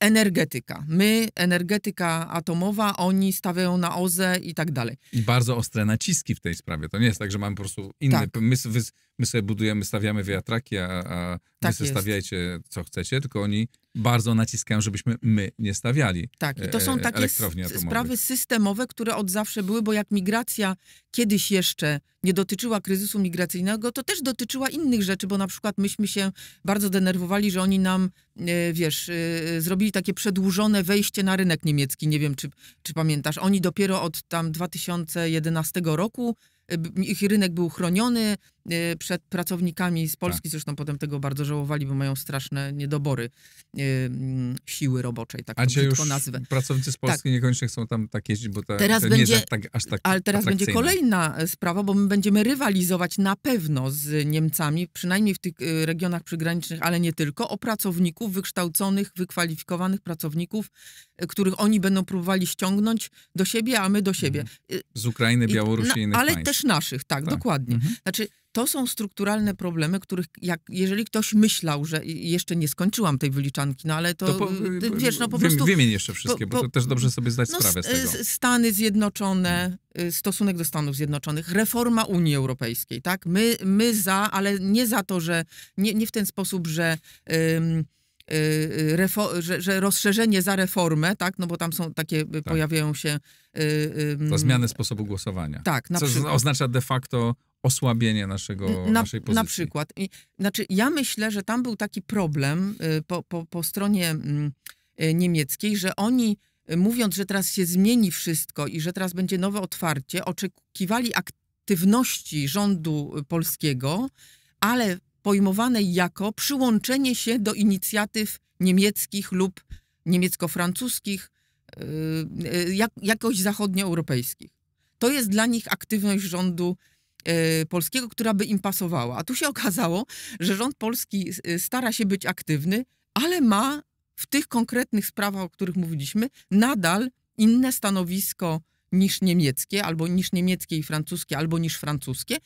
Energetyka. My, energetyka atomowa, oni stawiają na OZE i tak dalej.
I bardzo ostre naciski w tej sprawie. To nie jest tak, że mamy po prostu inny...
Tak.
My, wy, my sobie budujemy, stawiamy wiatraki, a, a wy
Tak
sobie
jest.
stawiajcie co chcecie, tylko oni bardzo naciskają, żebyśmy my nie stawiali.
Tak, i to są
e,
takie
elektrowni
s-
atomowych.
sprawy systemowe, które od zawsze były, bo jak migracja kiedyś jeszcze nie dotyczyła kryzysu migracyjnego, to też dotyczyła innych rzeczy, bo na przykład myśmy się bardzo denerwowali, że oni nam, e, wiesz, e, zrobili takie przedłużone wejście na rynek niemiecki. Nie wiem, czy, czy pamiętasz. Oni dopiero od tam 2011 roku ich rynek był chroniony przed pracownikami z Polski,
Tak.
zresztą potem tego bardzo żałowali, bo mają straszne niedobory e, mm, siły roboczej, tak
A
to
już
nazwę.
pracownicy z Polski niekoniecznie chcą tam tak jeździć, bo ta,
Teraz
to nie
będzie-
jest tak, aż tak
Ale teraz będzie kolejna e, sprawa, bo my będziemy rywalizować na pewno z Niemcami, przynajmniej w tych e, regionach przygranicznych, ale nie tylko, o pracowników wykształconych, wykwalifikowanych pracowników, e, których oni będą próbowali ściągnąć do siebie, a my do siebie. E,
Z Ukrainy,
I-
Białorusi i
na-
innych
Ale
państw.
też naszych, tak,
Tak.
dokładnie.
Mhm.
Znaczy, to są strukturalne problemy, których jak, jeżeli ktoś myślał, że jeszcze nie skończyłam tej wyliczanki, no ale to,
To po,
y, wiesz, no po prostu...
Wymień jeszcze wszystkie,
po-
bo to też dobrze sobie zdać
No,
sprawę z tego.
Stany Zjednoczone, y, stosunek do Stanów Zjednoczonych, reforma Unii Europejskiej, tak? My, my za, ale nie za to, że nie, nie w ten sposób, że, y, refo, że, że rozszerzenie za reformę, tak? No bo tam są takie, y, pojawiają się... y, ym,
Za zmianę sposobu głosowania.
Tak, na
co
przykład.
oznacza de facto osłabienie naszego,
Na,
naszej pozycji.
na przykład. I, znaczy, ja myślę, że tam był taki problem y, po, po, po stronie mm, y, niemieckiej, że oni, y, mówiąc, że teraz się zmieni wszystko i że teraz będzie nowe otwarcie, oczekiwali aktywności rządu polskiego, ale pojmowanej jako przyłączenie się do inicjatyw niemieckich lub niemiecko-francuskich, jak, jakoś zachodnioeuropejskich. To jest dla nich aktywność rządu polskiego, która by im pasowała. A tu się okazało, że rząd polski e, stara się być aktywny, ale ma w tych konkretnych sprawach, o których mówiliśmy, nadal inne stanowisko niż niemieckie, albo niż niemieckie i francuskie, albo niż francuskie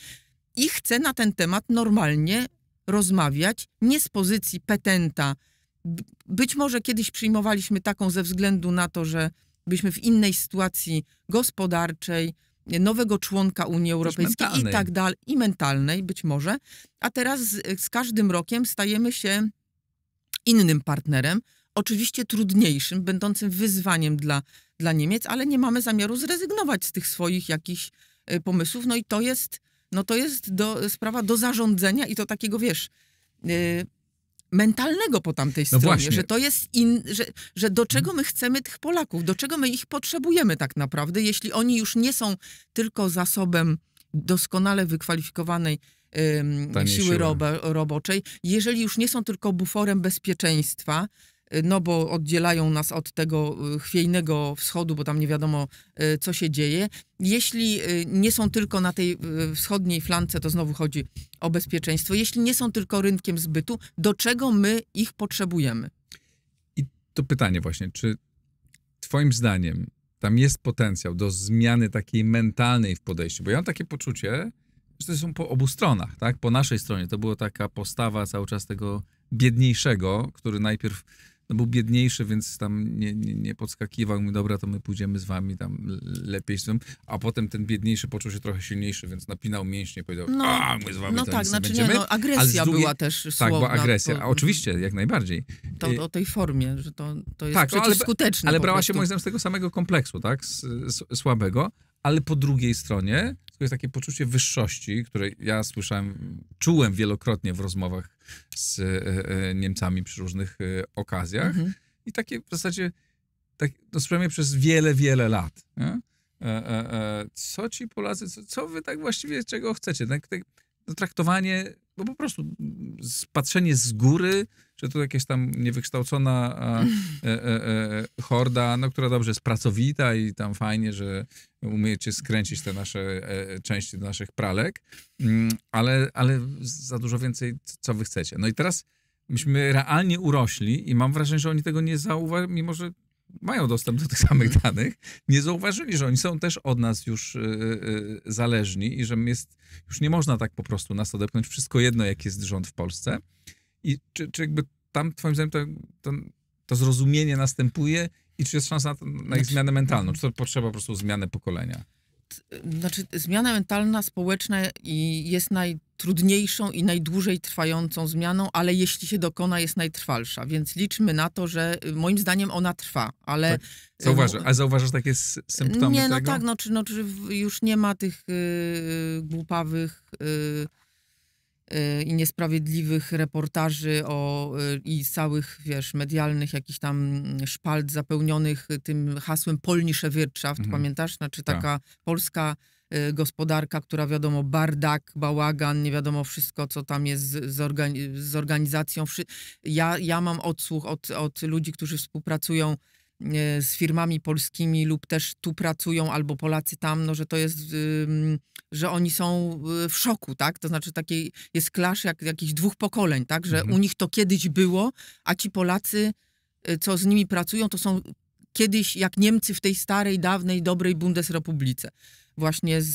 i chce na ten temat normalnie rozmawiać, nie z pozycji petenta. Być może kiedyś przyjmowaliśmy taką ze względu na to, że byliśmy w innej sytuacji gospodarczej, nowego członka Unii Europejskiej i tak dalej, i mentalnej być może, a teraz z, z każdym rokiem stajemy się innym partnerem, oczywiście trudniejszym, będącym wyzwaniem dla, dla Niemiec, ale nie mamy zamiaru zrezygnować z tych swoich jakichś e, pomysłów, no i to jest, no to jest do, sprawa do zarządzenia i to takiego, wiesz, e, mentalnego po tamtej stronie,
właśnie.
że to jest in, że, że do czego my chcemy tych Polaków, do czego my ich potrzebujemy tak naprawdę, jeśli oni już nie są tylko zasobem doskonale wykwalifikowanej siły
siły.
robo, roboczej, jeżeli już nie są tylko buforem bezpieczeństwa, no bo oddzielają nas od tego y, chwiejnego wschodu, bo tam nie wiadomo, y, co się dzieje. Jeśli y, nie są tylko na tej y, wschodniej flance, to znowu chodzi o bezpieczeństwo. Jeśli nie są tylko rynkiem zbytu, do czego my ich potrzebujemy?
To pytanie właśnie, czy twoim zdaniem tam jest potencjał do zmiany takiej mentalnej w podejściu? Bo ja mam takie poczucie, że to są po obu stronach, tak? Po naszej stronie to była taka postawa cały czas tego biedniejszego, który najpierw no był biedniejszy, więc tam nie, nie, nie podskakiwał. Mówi, dobra, to my pójdziemy z wami tam lepiej. A potem ten biedniejszy poczuł się trochę silniejszy, więc napinał mięśnie, powiedział, no, a my z wami
No tak, znaczy
będziemy.
nie, no agresja
drugiej,
była też
Tak,
słowna,
była agresja, a oczywiście, jak najbardziej.
To o tej formie, że to, to jest
Tak, no, ale-
przeciwskuteczne
Ale brała się moim zdaniem z tego samego kompleksu, tak? S, s, słabego, ale po drugiej stronie to jest takie poczucie wyższości, które ja słyszałem, czułem wielokrotnie w rozmowach z e, e, Niemcami przy różnych e, okazjach.
Mhm.
I takie w zasadzie, tak, no sprawia przez wiele, wiele lat. Nie? Co ci Polacy, co, co wy tak właściwie, czego chcecie? Tak, tak, no, traktowanie, bo po prostu patrzenie z góry, że tu jakieś tam niewykształcona e, e, e, horda, no, która dobrze jest pracowita i tam fajnie, że umiecie skręcić te nasze e, części do naszych pralek, mm, ale, ale za dużo więcej, co wy chcecie. No i teraz myśmy realnie urośli i mam wrażenie, że oni tego nie zauważyli, mimo że mają dostęp do tych samych danych, nie zauważyli, że oni są też od nas już y, y, zależni i że jest, już nie można tak po prostu nas odepchnąć. Wszystko jedno, jak jest rząd w Polsce. I czy, czy jakby tam, twoim zdaniem, to, to, to zrozumienie następuje i czy jest szansa na, to- na ich
Znaczy-
zmianę mentalną? Czy to potrzeba po prostu zmiany pokolenia?
Znaczy, zmiana mentalna, społeczna i jest najtrudniejszą i najdłużej trwającą zmianą, ale jeśli się dokona, jest najtrwalsza. Więc liczmy na to, że y, moim zdaniem ona trwa, ale...
Tak. Zauważasz, a zauważasz takie symptomy
Nie, no
tego?
tak, no czy, no, czy już nie ma tych y, głupawych y, y, i niesprawiedliwych reportaży o, y, i całych, wiesz, medialnych jakichś tam szpalt zapełnionych tym hasłem Polnische Wirtschaft,
Mhm.
pamiętasz? Znaczy
Tak.
taka polska y, gospodarka, która wiadomo, bardak, bałagan, nie wiadomo wszystko, co tam jest z, organi- z organizacją. Ja, ja mam odsłuch od, od ludzi, którzy współpracują z firmami polskimi lub też tu pracują, albo Polacy tam, no, że to jest, że oni są y, w szoku, tak? To znaczy taki jest klasz jak jakichś dwóch pokoleń, tak? Że
Mhm.
u nich to kiedyś było, a ci Polacy, y, co z nimi pracują, to są kiedyś jak Niemcy w tej starej, dawnej, dobrej Bundesrepublice. Właśnie z,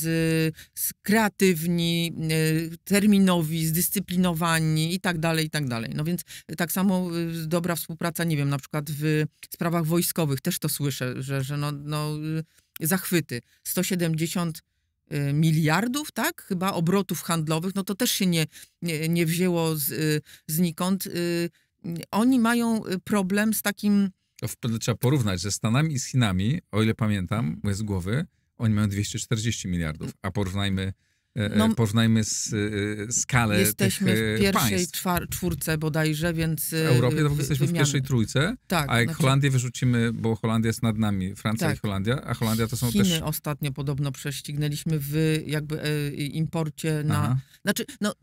z kreatywni, y, terminowi, zdyscyplinowani i tak dalej, i tak dalej. No więc tak samo y, dobra współpraca, nie wiem, na przykład w sprawach wojskowych też to słyszę, że, że no, no, y, zachwyty. 170 y, miliardów, tak? Chyba obrotów handlowych, no to też się nie, nie, nie wzięło z, znikąd. Oni mają problem z takim
trzeba porównać ze Stanami i z Chinami, o ile pamiętam, z głowy, oni mają 240 miliardów, a porównajmy, e, e,
No,
porównajmy z, e, skalę
Jesteśmy
tych
w pierwszej
państw.
czwar- czwórce bodajże, więc...
W Europie to w ogóle jesteśmy w
wymiany.
pierwszej trójce,
Tak,
a jak
znaczy
Holandię wyrzucimy, bo Holandia jest nad nami, Francja
Tak.
i Holandia, a Holandia to są
Chiny
też...
ostatnio podobno prześcignęliśmy w jakby e, imporcie na...
Aha.
Znaczy, no,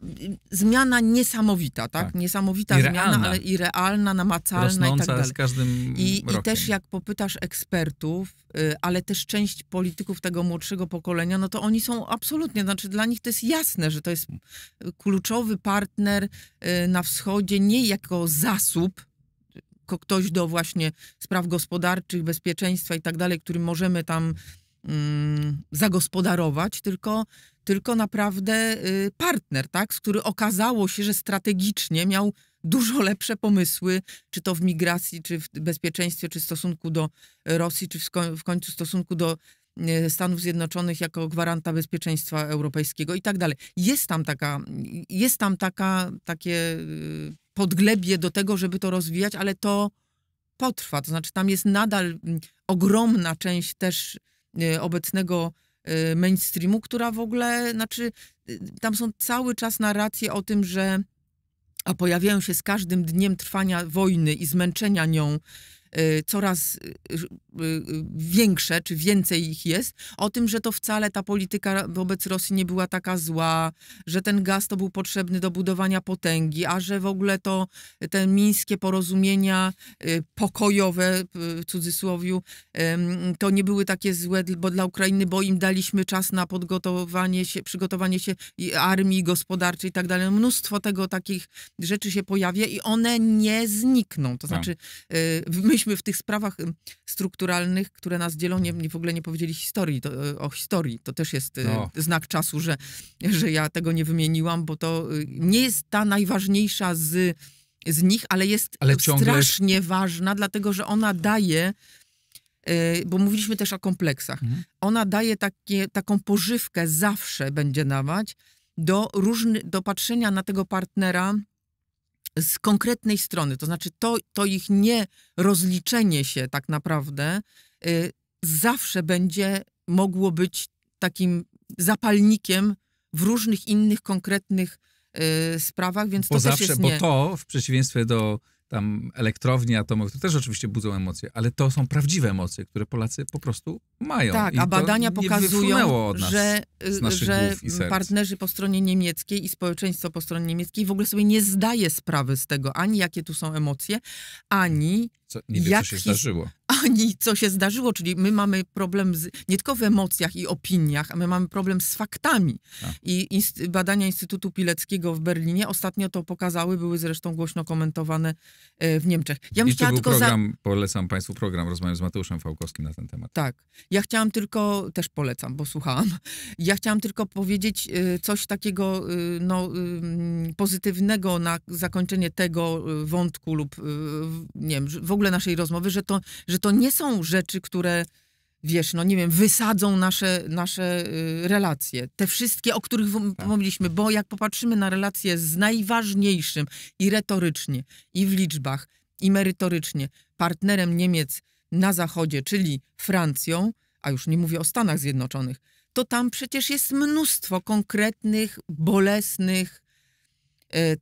zmiana niesamowita, tak?
Tak.
Niesamowita
I
zmiana,
realna.
ale i realna, namacalna i tak
rosnąca
dalej.
z każdym
I,
rokiem.
I też jak popytasz ekspertów, ale też część polityków tego młodszego pokolenia, no to oni są absolutnie, znaczy dla nich to jest jasne, że to jest kluczowy partner y, na wschodzie, nie jako zasób, ktoś do właśnie spraw gospodarczych, bezpieczeństwa i tak dalej, którym możemy tam mm, zagospodarować, tylko, tylko naprawdę y, partner, tak, z który okazało się, że strategicznie miał dużo lepsze pomysły, czy to w migracji, czy w bezpieczeństwie, czy w stosunku do Rosji, czy w, końcu w stosunku do e, Stanów Zjednoczonych jako gwaranta bezpieczeństwa europejskiego i tak dalej. Jest tam taka, jest tam taka, takie y, podglebie do tego, żeby to rozwijać, ale to potrwa. To znaczy tam jest nadal ogromna część też y, obecnego mainstreamu, która w ogóle, znaczy tam są cały czas narracje o tym, że a pojawiają się z każdym dniem trwania wojny i zmęczenia nią y, coraz y, większe, czy więcej ich jest, o tym, że to wcale ta polityka wobec Rosji nie była taka zła, że ten gaz to był potrzebny do budowania potęgi, a że w ogóle to te mińskie porozumienia y, pokojowe, y, w cudzysłowiu, to nie były takie złe bo dla Ukrainy, bo im daliśmy czas na podgotowanie się, przygotowanie się armii gospodarczej i tak dalej. Mnóstwo tego takich rzeczy się pojawia i one nie znikną. To
Tak.
znaczy, y, my myśmy w tych sprawach ym, strukturalnych, które nas dzielą, nie, nie w ogóle nie powiedzieli historii, to, y, o historii. To też jest y,
No.
znak czasu, że, że ja tego nie wymieniłam, bo to y, nie jest ta najważniejsza z, z nich, ale jest
Ale
strasznie ważna, dlatego że ona daje, bo mówiliśmy też o kompleksach,
Mhm.
ona daje takie, taką pożywkę, zawsze będzie dawać, do, różny, do patrzenia na tego partnera z konkretnej strony. To znaczy to, to ich nie rozliczenie się tak naprawdę y, zawsze będzie mogło być takim zapalnikiem w różnych innych konkretnych y, sprawach, więc
Bo
to
zawsze,
też jest
bo
nie.
to w przeciwieństwie do tam elektrowni atomowych, to też oczywiście budzą emocje, ale to są prawdziwe emocje, które Polacy po prostu mają.
Tak,
I
a badania pokazują,
nas.
że,
naszych
że partnerzy po stronie niemieckiej i społeczeństwo po stronie niemieckiej w ogóle sobie nie zdaje sprawy z tego, ani jakie tu są emocje, ani
Co, nie wie,
jak
co się zdarzyło.
Ani co się zdarzyło, czyli my mamy problem z, nie tylko w emocjach i opiniach, a my mamy problem z faktami.
Tak.
I inst, badania Instytutu Pileckiego w Berlinie ostatnio to pokazały, były zresztą głośno komentowane e, w Niemczech. Ja bym chciała tylko za,
program, polecam Państwu program, rozmawiam z Mateuszem Fałkowskim na ten temat.
Tak. Ja chciałam tylko, też polecam, bo słuchałam. Ja chciałam tylko powiedzieć y, coś takiego y, no, y, pozytywnego na zakończenie tego wątku lub w- nie wiem, w ogóle naszej rozmowy, że to, że to nie są rzeczy, które wiesz, no nie wiem, wysadzą nasze, nasze y, relacje. Te wszystkie, o których
Tak.
mówiliśmy, bo jak popatrzymy na relacje z najważniejszym i retorycznie, i w liczbach, i merytorycznie partnerem Niemiec na Zachodzie, czyli Francją, a już nie mówię o Stanach Zjednoczonych, to tam przecież jest mnóstwo konkretnych, bolesnych,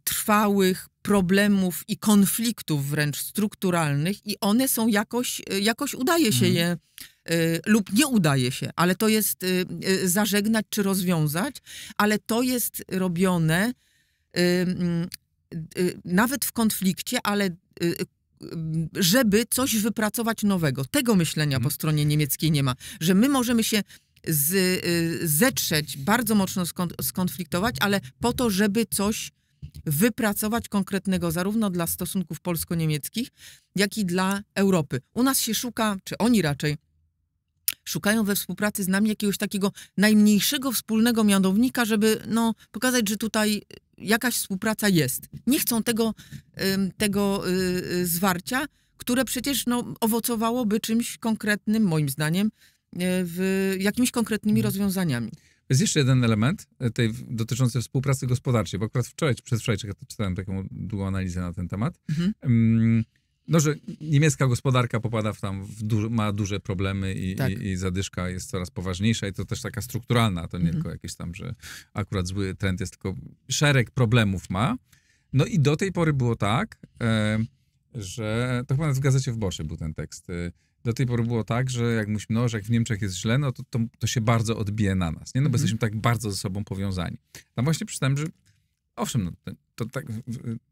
trwałych problemów i konfliktów wręcz strukturalnych i one są jakoś, e, jakoś udaje się
Mhm.
je e, lub nie udaje się, ale to jest e, e, zażegnać czy rozwiązać, ale to jest robione e, e, nawet w konflikcie, ale e, żeby coś wypracować nowego. Tego myślenia po
Mhm.
stronie niemieckiej nie ma. Że my możemy się z, zetrzeć, bardzo mocno skon- skonfliktować, ale po to, żeby coś wypracować konkretnego zarówno dla stosunków polsko-niemieckich, jak i dla Europy. U nas się szuka, czy oni raczej szukają we współpracy z nami jakiegoś takiego najmniejszego wspólnego mianownika, żeby no, pokazać, że tutaj jakaś współpraca jest. Nie chcą tego, tego y, y, zwarcia, które przecież no, owocowałoby czymś konkretnym, moim zdaniem, y, w jakimiś konkretnymi
Mhm.
rozwiązaniami.
Jest jeszcze jeden element e, tej dotyczący współpracy gospodarczej, bo akurat wczoraj, przedwczoraj czy- czytałem taką długą analizę na ten temat.
Mhm.
Mm, No, że niemiecka gospodarka popada w tam, w duży, ma duże problemy i,
Tak.
i, i zadyszka jest coraz poważniejsza i to też taka strukturalna, to nie
Mhm.
tylko jakieś tam, że akurat zły trend jest, tylko szereg problemów ma. No i do tej pory było tak, e, że to chyba w gazecie w Boszy był ten tekst. Do tej pory było tak, że jak mówimy, no, że jak w Niemczech jest źle, no to, to, to się bardzo odbije na nas, nie? No bo
Mhm.
jesteśmy tak bardzo ze sobą powiązani. Tam właśnie przeczytałem, że owszem, no, to, tak,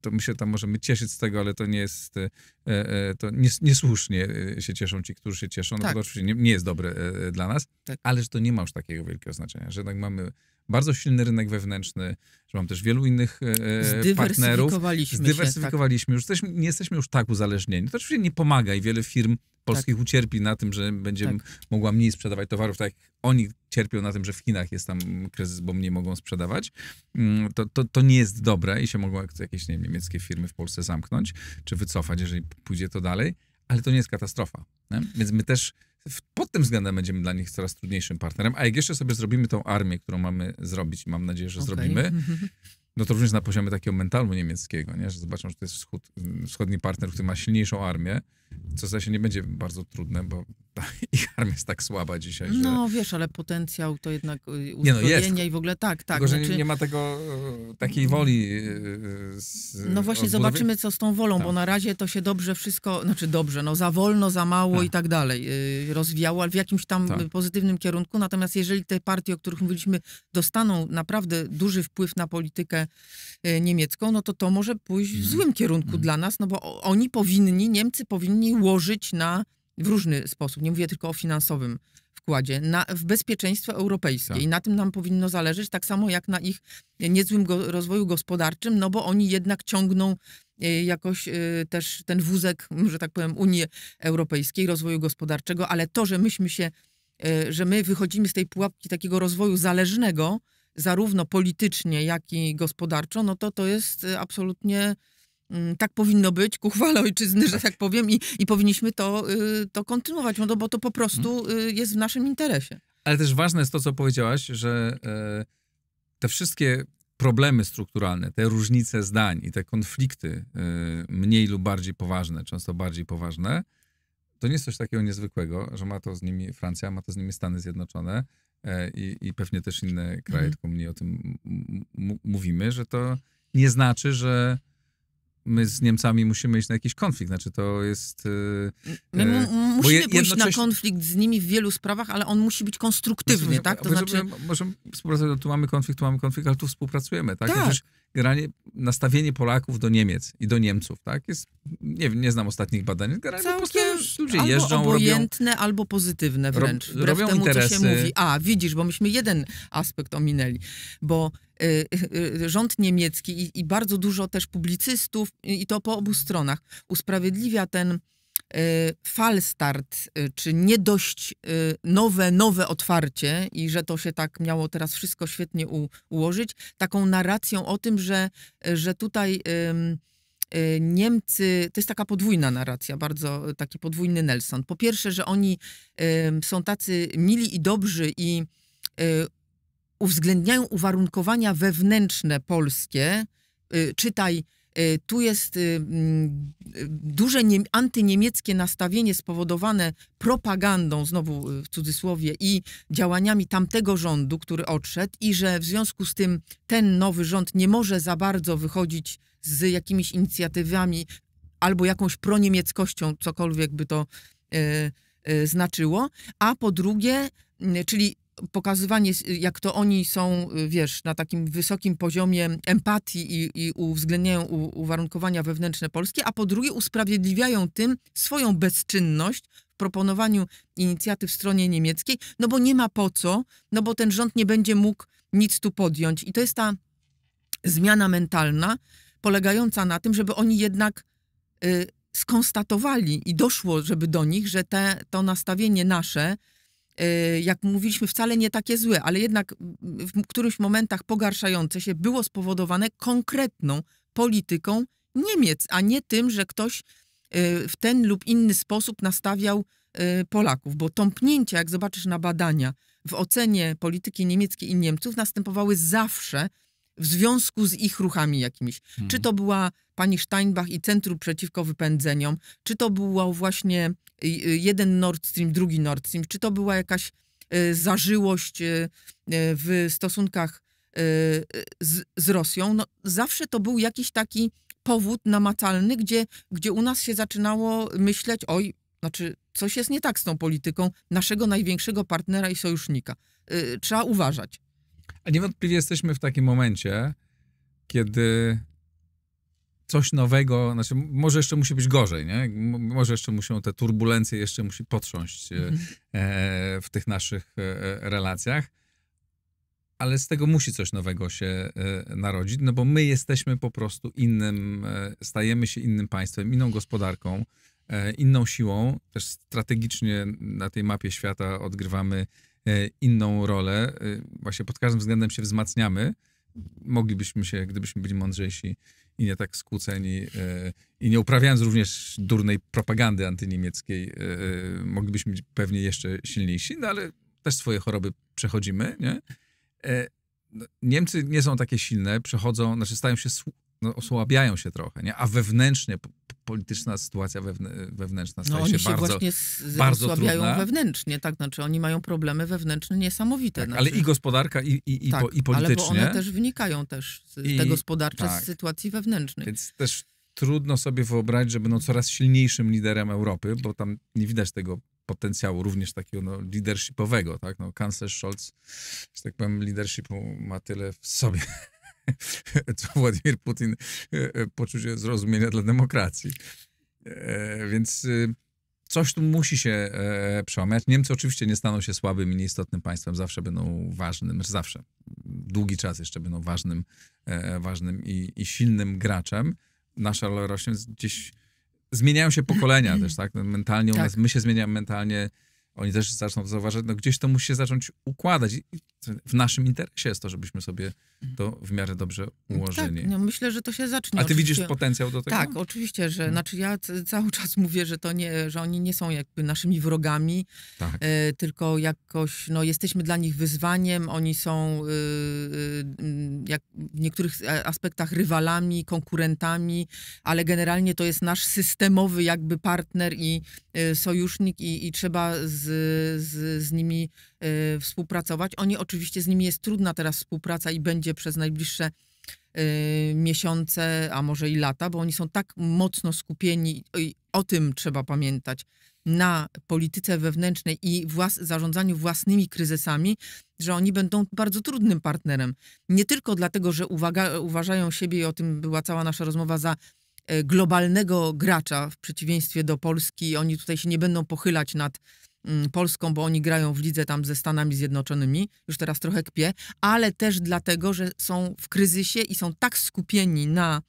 to my się tam możemy cieszyć z tego, ale to nie jest, e, e, to nies, niesłusznie e, się cieszą ci, którzy się cieszą, no
Tak.
bo to oczywiście nie, nie jest dobre dla nas,
Tak.
ale że to nie ma już takiego wielkiego znaczenia, że jednak mamy bardzo silny rynek wewnętrzny, że mam też wielu innych e, partnerów,
Zdywersyfikowaliśmy się. Tak.
zdywersyfikowaliśmy, już jesteśmy, nie jesteśmy już tak uzależnieni. To oczywiście nie pomaga i wiele firm polskich ucierpi na tym, że będzie
Tak.
mogła mniej sprzedawać towarów, tak jak oni cierpią na tym, że w Chinach jest tam kryzys, bo mniej mogą sprzedawać. Mm, To, to, to nie jest dobre i się mogą jak- jakieś nie wiem, niemieckie firmy w Polsce zamknąć, czy wycofać, jeżeli pójdzie to dalej, ale to nie jest katastrofa. Nie? Więc my też pod tym względem będziemy dla nich coraz trudniejszym partnerem, a jak jeszcze sobie zrobimy tą armię, którą mamy zrobić, mam nadzieję, że
Okej.
zrobimy, no to również na poziomie takiego mentalu niemieckiego, nie? że zobaczą, że to jest wschód, wschodni partner, który ma silniejszą armię, co zdaje się nie będzie bardzo trudne, bo ta, ich armia jest tak słaba dzisiaj, że...
No wiesz, ale potencjał to jednak y,
Nie, no, jest.
uzbrojenia i w ogóle tak, tak.
tylko,
znaczy-
nie, nie ma tego, e, takiej woli e, z,
No właśnie, zobaczymy, co z tą wolą,
Tak.
bo na razie to się dobrze wszystko, znaczy dobrze, no za wolno, za mało
Tak.
i tak dalej y, rozwijało, ale w jakimś tam
Tak.
y, pozytywnym kierunku. Natomiast jeżeli te partie, o których mówiliśmy, dostaną naprawdę duży wpływ na politykę y, niemiecką, no to to może pójść w
Mhm.
złym kierunku
Mhm.
dla nas, no bo oni powinni, Niemcy powinni łożyć na, w różny sposób, nie mówię tylko o finansowym wkładzie, na, w bezpieczeństwo europejskie.
Tak.
I na tym nam powinno zależeć, tak samo jak na ich niezłym go, rozwoju gospodarczym, no bo oni jednak ciągną y, jakoś y, też ten wózek, że tak powiem, Unii Europejskiej, rozwoju gospodarczego, ale to, że myśmy się, że my wychodzimy z tej pułapki takiego rozwoju zależnego, zarówno politycznie, jak i gospodarczo, no to to jest absolutnie tak powinno być, ku chwale ojczyzny, że tak powiem, i, i powinniśmy to, to kontynuować, no bo to po prostu jest w naszym interesie.
Ale też ważne jest to, co powiedziałaś, że e, te wszystkie problemy strukturalne, te różnice zdań i te konflikty y, mniej lub bardziej poważne, często bardziej poważne, to nie jest coś takiego niezwykłego, że ma to z nimi Francja, ma to z nimi Stany Zjednoczone e, i, i pewnie też inne kraje, mhm. tylko mniej o tym mówimy, że to nie znaczy, że my z Niemcami musimy iść na jakiś konflikt. Znaczy to jest...
E, my e, musimy je, pójść na konflikt z nimi w wielu sprawach, ale on musi być konstruktywny, znaczy, tak?
To znaczy... Możemy współpracować, tu mamy konflikt, tu mamy konflikt, ale tu współpracujemy, tak? tak. Generalnie nastawienie Polaków do Niemiec i do Niemców, tak? Jest, nie nie znam ostatnich badań, generalnie Całkiem ludzie
albo
jeżdżą,
obojętne, robią, albo pozytywne wręcz. Rob, wbrew temu, interesy. co się mówi. A, widzisz, bo myśmy jeden aspekt ominęli, bo y, y, rząd niemiecki i, i bardzo dużo też publicystów, i to po obu stronach, usprawiedliwia ten falstart, czy nie dość nowe, nowe otwarcie i że to się tak miało teraz wszystko świetnie u, ułożyć, taką narracją o tym, że, że tutaj Niemcy, to jest taka podwójna narracja, bardzo taki podwójny Nelson. Po pierwsze, że oni są tacy mili i dobrzy i uwzględniają uwarunkowania wewnętrzne polskie, y, czytaj, y, tu jest y, mm, duże antyniemieckie nastawienie spowodowane propagandą, znowu w cudzysłowie, i działaniami tamtego rządu, który odszedł, i że w związku z tym ten nowy rząd nie może za bardzo wychodzić z jakimiś inicjatywami albo jakąś proniemieckością, cokolwiek by to znaczyło, a po drugie, czyli pokazywanie, jak to oni są, wiesz, na takim wysokim poziomie empatii i, i uwzględniają uwarunkowania wewnętrzne polskie, a po drugie usprawiedliwiają tym swoją bezczynność w proponowaniu inicjatyw stronie niemieckiej, no bo nie ma po co, no bo ten rząd nie będzie mógł nic tu podjąć. I to jest ta zmiana mentalna polegająca na tym, żeby oni jednak y, skonstatowali i doszło, żeby do nich, że te, to nastawienie nasze, Y, jak mówiliśmy, wcale nie takie złe, ale jednak w którymś momentach pogarszające się było spowodowane konkretną polityką Niemiec, a nie tym, że ktoś y, w ten lub inny sposób nastawiał y, Polaków. Bo tąpnięcia, jak zobaczysz na badania w ocenie polityki niemieckiej i Niemców, następowały zawsze w związku z ich ruchami jakimiś. Hmm. Czy to była pani Steinbach i Centrum Przeciwko Wypędzeniom, czy to było właśnie y, y, jeden Nord Stream, drugi Nord Stream, czy to była jakaś y, zażyłość w stosunkach z, z Rosją. No, zawsze to był jakiś taki powód namacalny, gdzie, gdzie u nas się zaczynało myśleć, oj, znaczy coś jest nie tak z tą polityką naszego największego partnera i sojusznika. Trzeba uważać.
A niewątpliwie jesteśmy w takim momencie, kiedy coś nowego, znaczy może jeszcze musi być gorzej, nie? Może jeszcze muszą te turbulencje jeszcze musi potrząść e, mhm. e, w tych naszych e, relacjach, ale z tego musi coś nowego się narodzić, no bo my jesteśmy po prostu innym, stajemy się innym państwem, inną gospodarką, inną siłą, też strategicznie na tej mapie świata odgrywamy inną rolę. E, właśnie pod każdym względem się wzmacniamy. Moglibyśmy się, gdybyśmy byli mądrzejsi i nie tak skłóceni e, i nie uprawiając również durnej propagandy antyniemieckiej, moglibyśmy być pewnie jeszcze silniejsi, no ale też swoje choroby przechodzimy, nie? No, Niemcy nie są takie silne, przechodzą, znaczy stają się, no, osłabiają się trochę, nie? A wewnętrznie polityczna sytuacja wewnętrzna staje no, się, się bardzo, właśnie bardzo osłabiają trudna.
wewnętrznie, tak, znaczy oni mają problemy wewnętrzne niesamowite. Tak,
znaczy, ale i gospodarka, i, i, tak, i, po, i politycznie.
ale bo one też wynikają też, z, I, te gospodarcze, tak. z sytuacji wewnętrznej.
Więc też trudno sobie wyobrazić, żeby no coraz silniejszym liderem Europy, bo tam nie widać tego potencjału również takiego no, leadershipowego, tak? No, kanclerz Scholz, że tak powiem, leadershipu ma tyle w sobie, co Władimir Putin e, e, poczucie zrozumienia dla demokracji. E, więc y, coś tu musi się przełamać. Niemcy oczywiście nie staną się słabym i nieistotnym państwem, zawsze będą ważnym, zawsze, długi czas jeszcze będą ważnym, ważnym i, i silnym graczem. nasza rola rośnie gdzieś... Zmieniają się pokolenia też, tak? Mentalnie u
Tak.
nas, my się zmieniamy mentalnie, oni też zaczną to zauważać, no gdzieś to musi się zacząć układać. I w naszym interesie jest to, żebyśmy sobie to w miarę dobrze ułożyli.
Tak, no myślę, że to się zacznie.
A ty widzisz
Oczywiście-
potencjał do tego?
Tak, oczywiście, że
Mhm.
znaczy ja cały czas mówię, że to nie, że oni nie są jakby naszymi wrogami,
Tak.
e, tylko jakoś no, jesteśmy dla nich wyzwaniem, oni są y, y, jak w niektórych aspektach rywalami, konkurentami, ale generalnie to jest nasz systemowy jakby partner i y, sojusznik i, i trzeba z, z, z nimi y, współpracować. Oni oczywiście, z nimi jest trudna teraz współpraca i będzie przez najbliższe y, miesiące, a może i lata, bo oni są tak mocno skupieni i o tym trzeba pamiętać na polityce wewnętrznej i włas- zarządzaniu własnymi kryzysami, że oni będą bardzo trudnym partnerem. Nie tylko dlatego, że uwaga, uważają siebie, i o tym była cała nasza rozmowa, za e, globalnego gracza w przeciwieństwie do Polski. Oni tutaj się nie będą pochylać nad Polską, bo oni grają w lidze tam ze Stanami Zjednoczonymi. Już teraz trochę kpię, ale też dlatego, że są w kryzysie i są tak skupieni na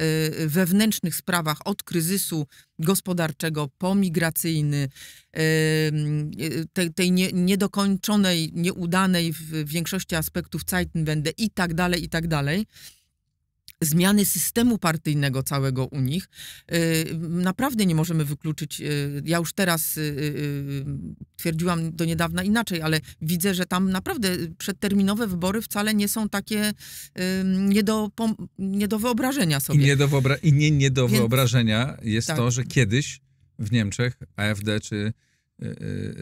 y, wewnętrznych sprawach od kryzysu gospodarczego po migracyjny, y, y, tej, tej nie, niedokończonej, nieudanej w większości aspektów Zeitenwende i tak dalej, i tak dalej, zmiany systemu partyjnego całego u nich, y, naprawdę nie możemy wykluczyć. y, Ja już teraz y, twierdziłam do niedawna inaczej, ale widzę, że tam naprawdę przedterminowe wybory wcale nie są takie nie do, nie do wyobrażenia
I
sobie.
nie do, wyobra- i nie, nie do
Więc-
wyobrażenia jest
tak.
to, że kiedyś w Niemczech AfD czy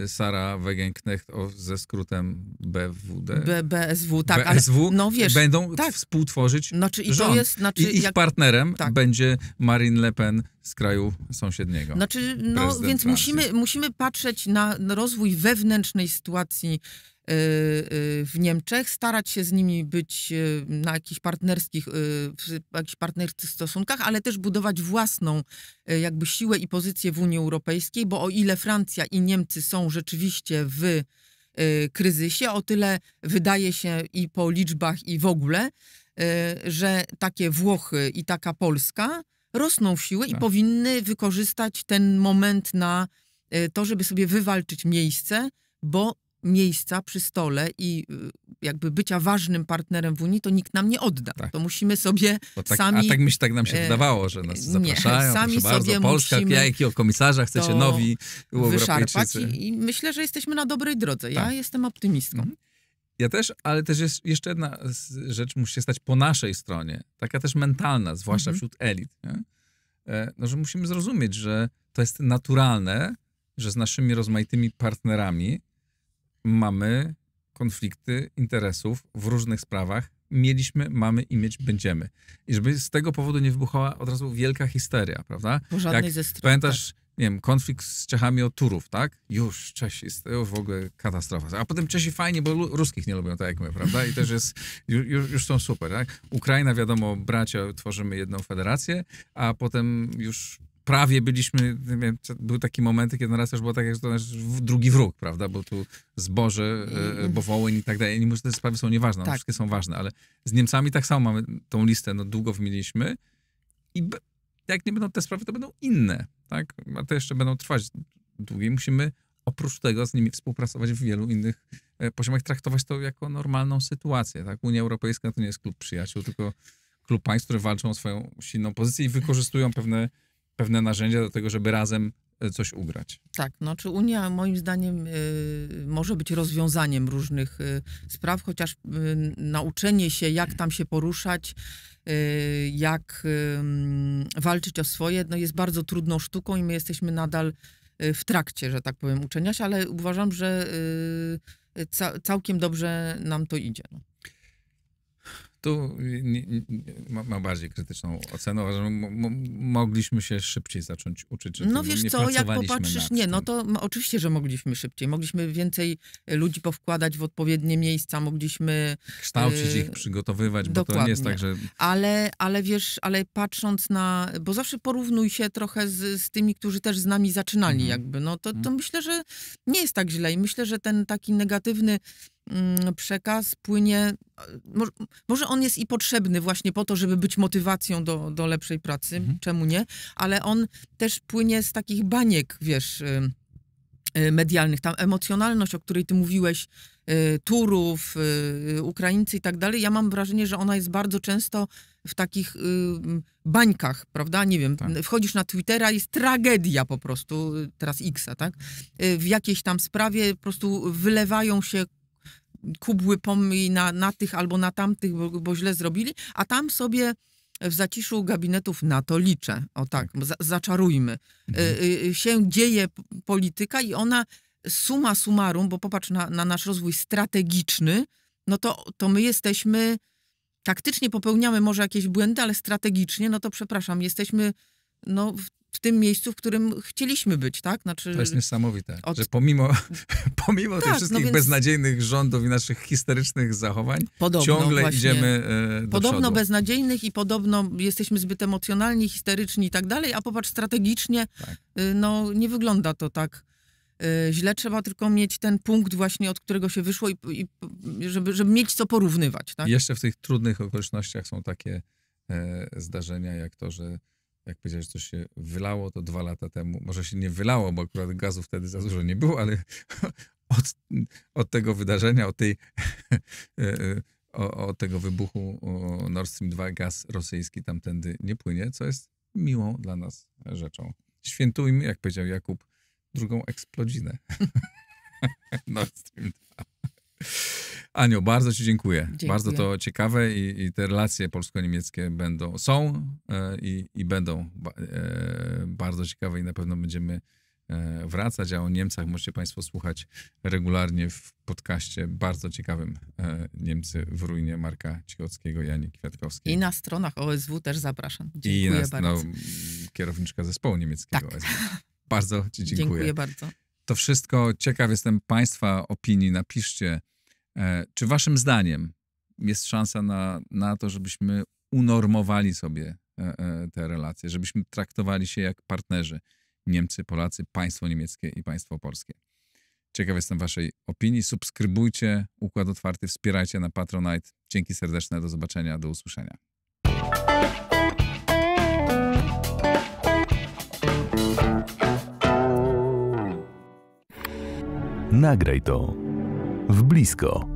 Sara Wagenknecht o, ze skrótem BWD,
B, BSW, tak,
BSW
ale no wiesz,
będą
tak.
współtworzyć
znaczy i
rząd.
jest, znaczy
i ich
jak,
partnerem
tak.
będzie Marine Le Pen z kraju sąsiedniego.
Znaczy, no więc
Francji.
musimy, musimy patrzeć na rozwój wewnętrznej sytuacji y, y, w Niemczech, starać się z nimi być y, na jakichś partnerskich, y, w jakichś partnerskich stosunkach, ale też budować własną y, jakby siłę i pozycję w Unii Europejskiej, bo o ile Francja i Niemcy są rzeczywiście w y, kryzysie, o tyle wydaje się i po liczbach i w ogóle, y, że takie Włochy i taka Polska rosną w siłę i
Tak.
powinny wykorzystać ten moment na y, to, żeby sobie wywalczyć miejsce, bo miejsca przy stole i y, jakby bycia ważnym partnerem w Unii, to nikt nam nie odda.
Tak.
To musimy sobie
tak,
sami...
a tak, się, tak nam się
e,
wydawało, że nas
nie,
zapraszają,
sami
proszę bardzo,
sobie
Polska,
musimy
jakiego komisarza chcecie nowi
wyszarpać i, i myślę, że jesteśmy na dobrej drodze. Ja
Tak.
jestem optymistką.
Mhm. Ja też, ale też jest jeszcze jedna rzecz musi się stać po naszej stronie, taka też mentalna, zwłaszcza
Mhm.
wśród elit, nie? E, no, że musimy zrozumieć, że to jest naturalne, że z naszymi rozmaitymi partnerami mamy konflikty interesów w różnych sprawach. Mieliśmy, mamy i mieć będziemy. I żeby z tego powodu nie wybuchała od razu wielka histeria, prawda?
Po żadnej
Jak
ze stron.
Pamiętasz, nie wiem, konflikt z Czechami o Turów, tak? Już Czesi, to w ogóle katastrofa. A potem Czesi fajnie, bo ruskich nie lubią, tak jak my, prawda? I też jest, już, już, już są super, tak? Ukraina, wiadomo, bracia, tworzymy jedną federację, a potem już prawie byliśmy, wiem, były takie momenty, kiedy naraz też było tak, jak to nasz drugi wróg, prawda? Bo tu zboże, e, bo Wołyń i tak dalej. Nie mówię, że te sprawy są nieważne,
Tak.
wszystkie są ważne, ale z Niemcami tak samo mamy tą listę, no długo wymieniliśmy i jak nie będą te sprawy, to będą inne, tak? A te jeszcze będą trwać długie. Musimy oprócz tego z nimi współpracować w wielu innych e, poziomach, traktować to jako normalną sytuację, tak? Unia Europejska to nie jest klub przyjaciół, tylko klub państw, które walczą o swoją silną pozycję i wykorzystują pewne, pewne narzędzia do tego, żeby razem e, coś ugrać.
Tak, no czy Unia moim zdaniem y, może być rozwiązaniem różnych y, spraw, chociaż y, nauczenie się, jak tam się poruszać, jak walczyć o swoje, no jest bardzo trudną sztuką i my jesteśmy nadal w trakcie, że tak powiem, uczenia się, ale uważam, że ca, całkiem dobrze nam to idzie.
Tu nie, nie, ma, ma bardziej krytyczną ocenę. Uważam, mogliśmy się szybciej zacząć uczyć.
No wiesz
nie
co, jak popatrzysz, nie, no to oczywiście, że mogliśmy szybciej. Mogliśmy więcej y, ludzi powkładać w odpowiednie miejsca, mogliśmy
Kształcić
Yy,
ich, przygotowywać, bo to nie jest tak,
dokładnie.
że
Ale, ale wiesz, ale patrząc na, bo zawsze porównuj się trochę z, z tymi, którzy też z nami zaczynali
Mhm.
jakby, no to, to
Mhm.
myślę, że nie jest tak źle i myślę, że ten taki negatywny mm, przekaz płynie, może, może on jest i potrzebny właśnie po to, żeby być motywacją do, do lepszej pracy,
Mhm.
czemu nie, ale on też płynie z takich baniek, wiesz, y, y, medialnych. Tam emocjonalność, o której ty mówiłeś, y, Turów, Ukraińcy i tak dalej, ja mam wrażenie, że ona jest bardzo często w takich bańkach, prawda? Nie wiem,
Tak.
wchodzisz na Twittera, jest tragedia po prostu, teraz Xa, tak? W jakiejś tam sprawie po prostu wylewają się kubły pomyj na, na tych albo na tamtych, bo, bo źle zrobili, a tam sobie w zaciszu gabinetów na to liczę. O tak, za, zaczarujmy.
Mhm.
Y, y, się dzieje polityka i ona suma summarum, bo popatrz na, na nasz rozwój strategiczny, no to, to my jesteśmy, taktycznie popełniamy może jakieś błędy, ale strategicznie, no to przepraszam, jesteśmy no, w, tym miejscu, w którym chcieliśmy być, tak? Znaczy,
To jest niesamowite,
Od-
że pomimo, pomimo
Tak,
tych
no
wszystkich
więc-
beznadziejnych rządów i naszych historycznych zachowań,
podobno
ciągle
właśnie,
idziemy e, do
Podobno
przodu.
beznadziejnych i podobno jesteśmy zbyt emocjonalni, histeryczni i tak dalej, a popatrz, strategicznie
Tak.
y, no, nie wygląda to tak y, źle. Trzeba tylko mieć ten punkt właśnie, od którego się wyszło i, i żeby, żeby mieć co porównywać. Tak?
Jeszcze w tych trudnych okolicznościach są takie e, zdarzenia, jak to, że jak powiedziałeś, coś się wylało, to dwa lata temu, może się nie wylało, bo akurat gazu wtedy za dużo nie było, ale od, od tego wydarzenia, od tej e, e, od tego wybuchu Nord Stream 2 gaz rosyjski tamtędy nie płynie, co jest miłą dla nas rzeczą. Świętujmy, jak powiedział Jakub, drugą eksplodzinę. Nord Stream 2. Anio, bardzo Ci dziękuję.
Dziękuję.
Bardzo to ciekawe i, i te relacje polsko-niemieckie będą, są e, i, i będą e, bardzo ciekawe i na pewno będziemy e, wracać, a o Niemcach możecie Państwo słuchać regularnie w podcaście bardzo ciekawym Niemcy w ruinie Marka Cichockiego i Ani Kwiatkowskiej.
I na stronach OSW też zapraszam.
I
Dziękuję
nas,
bardzo.
no, kierowniczka zespołu niemieckiego.
Tak.
SB. Bardzo Ci dziękuję.
Dziękuję bardzo.
To wszystko. Ciekaw jestem Państwa opinii. Napiszcie, e, czy Waszym zdaniem jest szansa na, na to, żebyśmy unormowali sobie e, e, te relacje, żebyśmy traktowali się jak partnerzy Niemcy, Polacy, państwo niemieckie i państwo polskie. Ciekaw jestem Waszej opinii. Subskrybujcie Układ Otwarty, wspierajcie na Patronite. Dzięki serdeczne, do zobaczenia, do usłyszenia.
Nagraj to w blisko.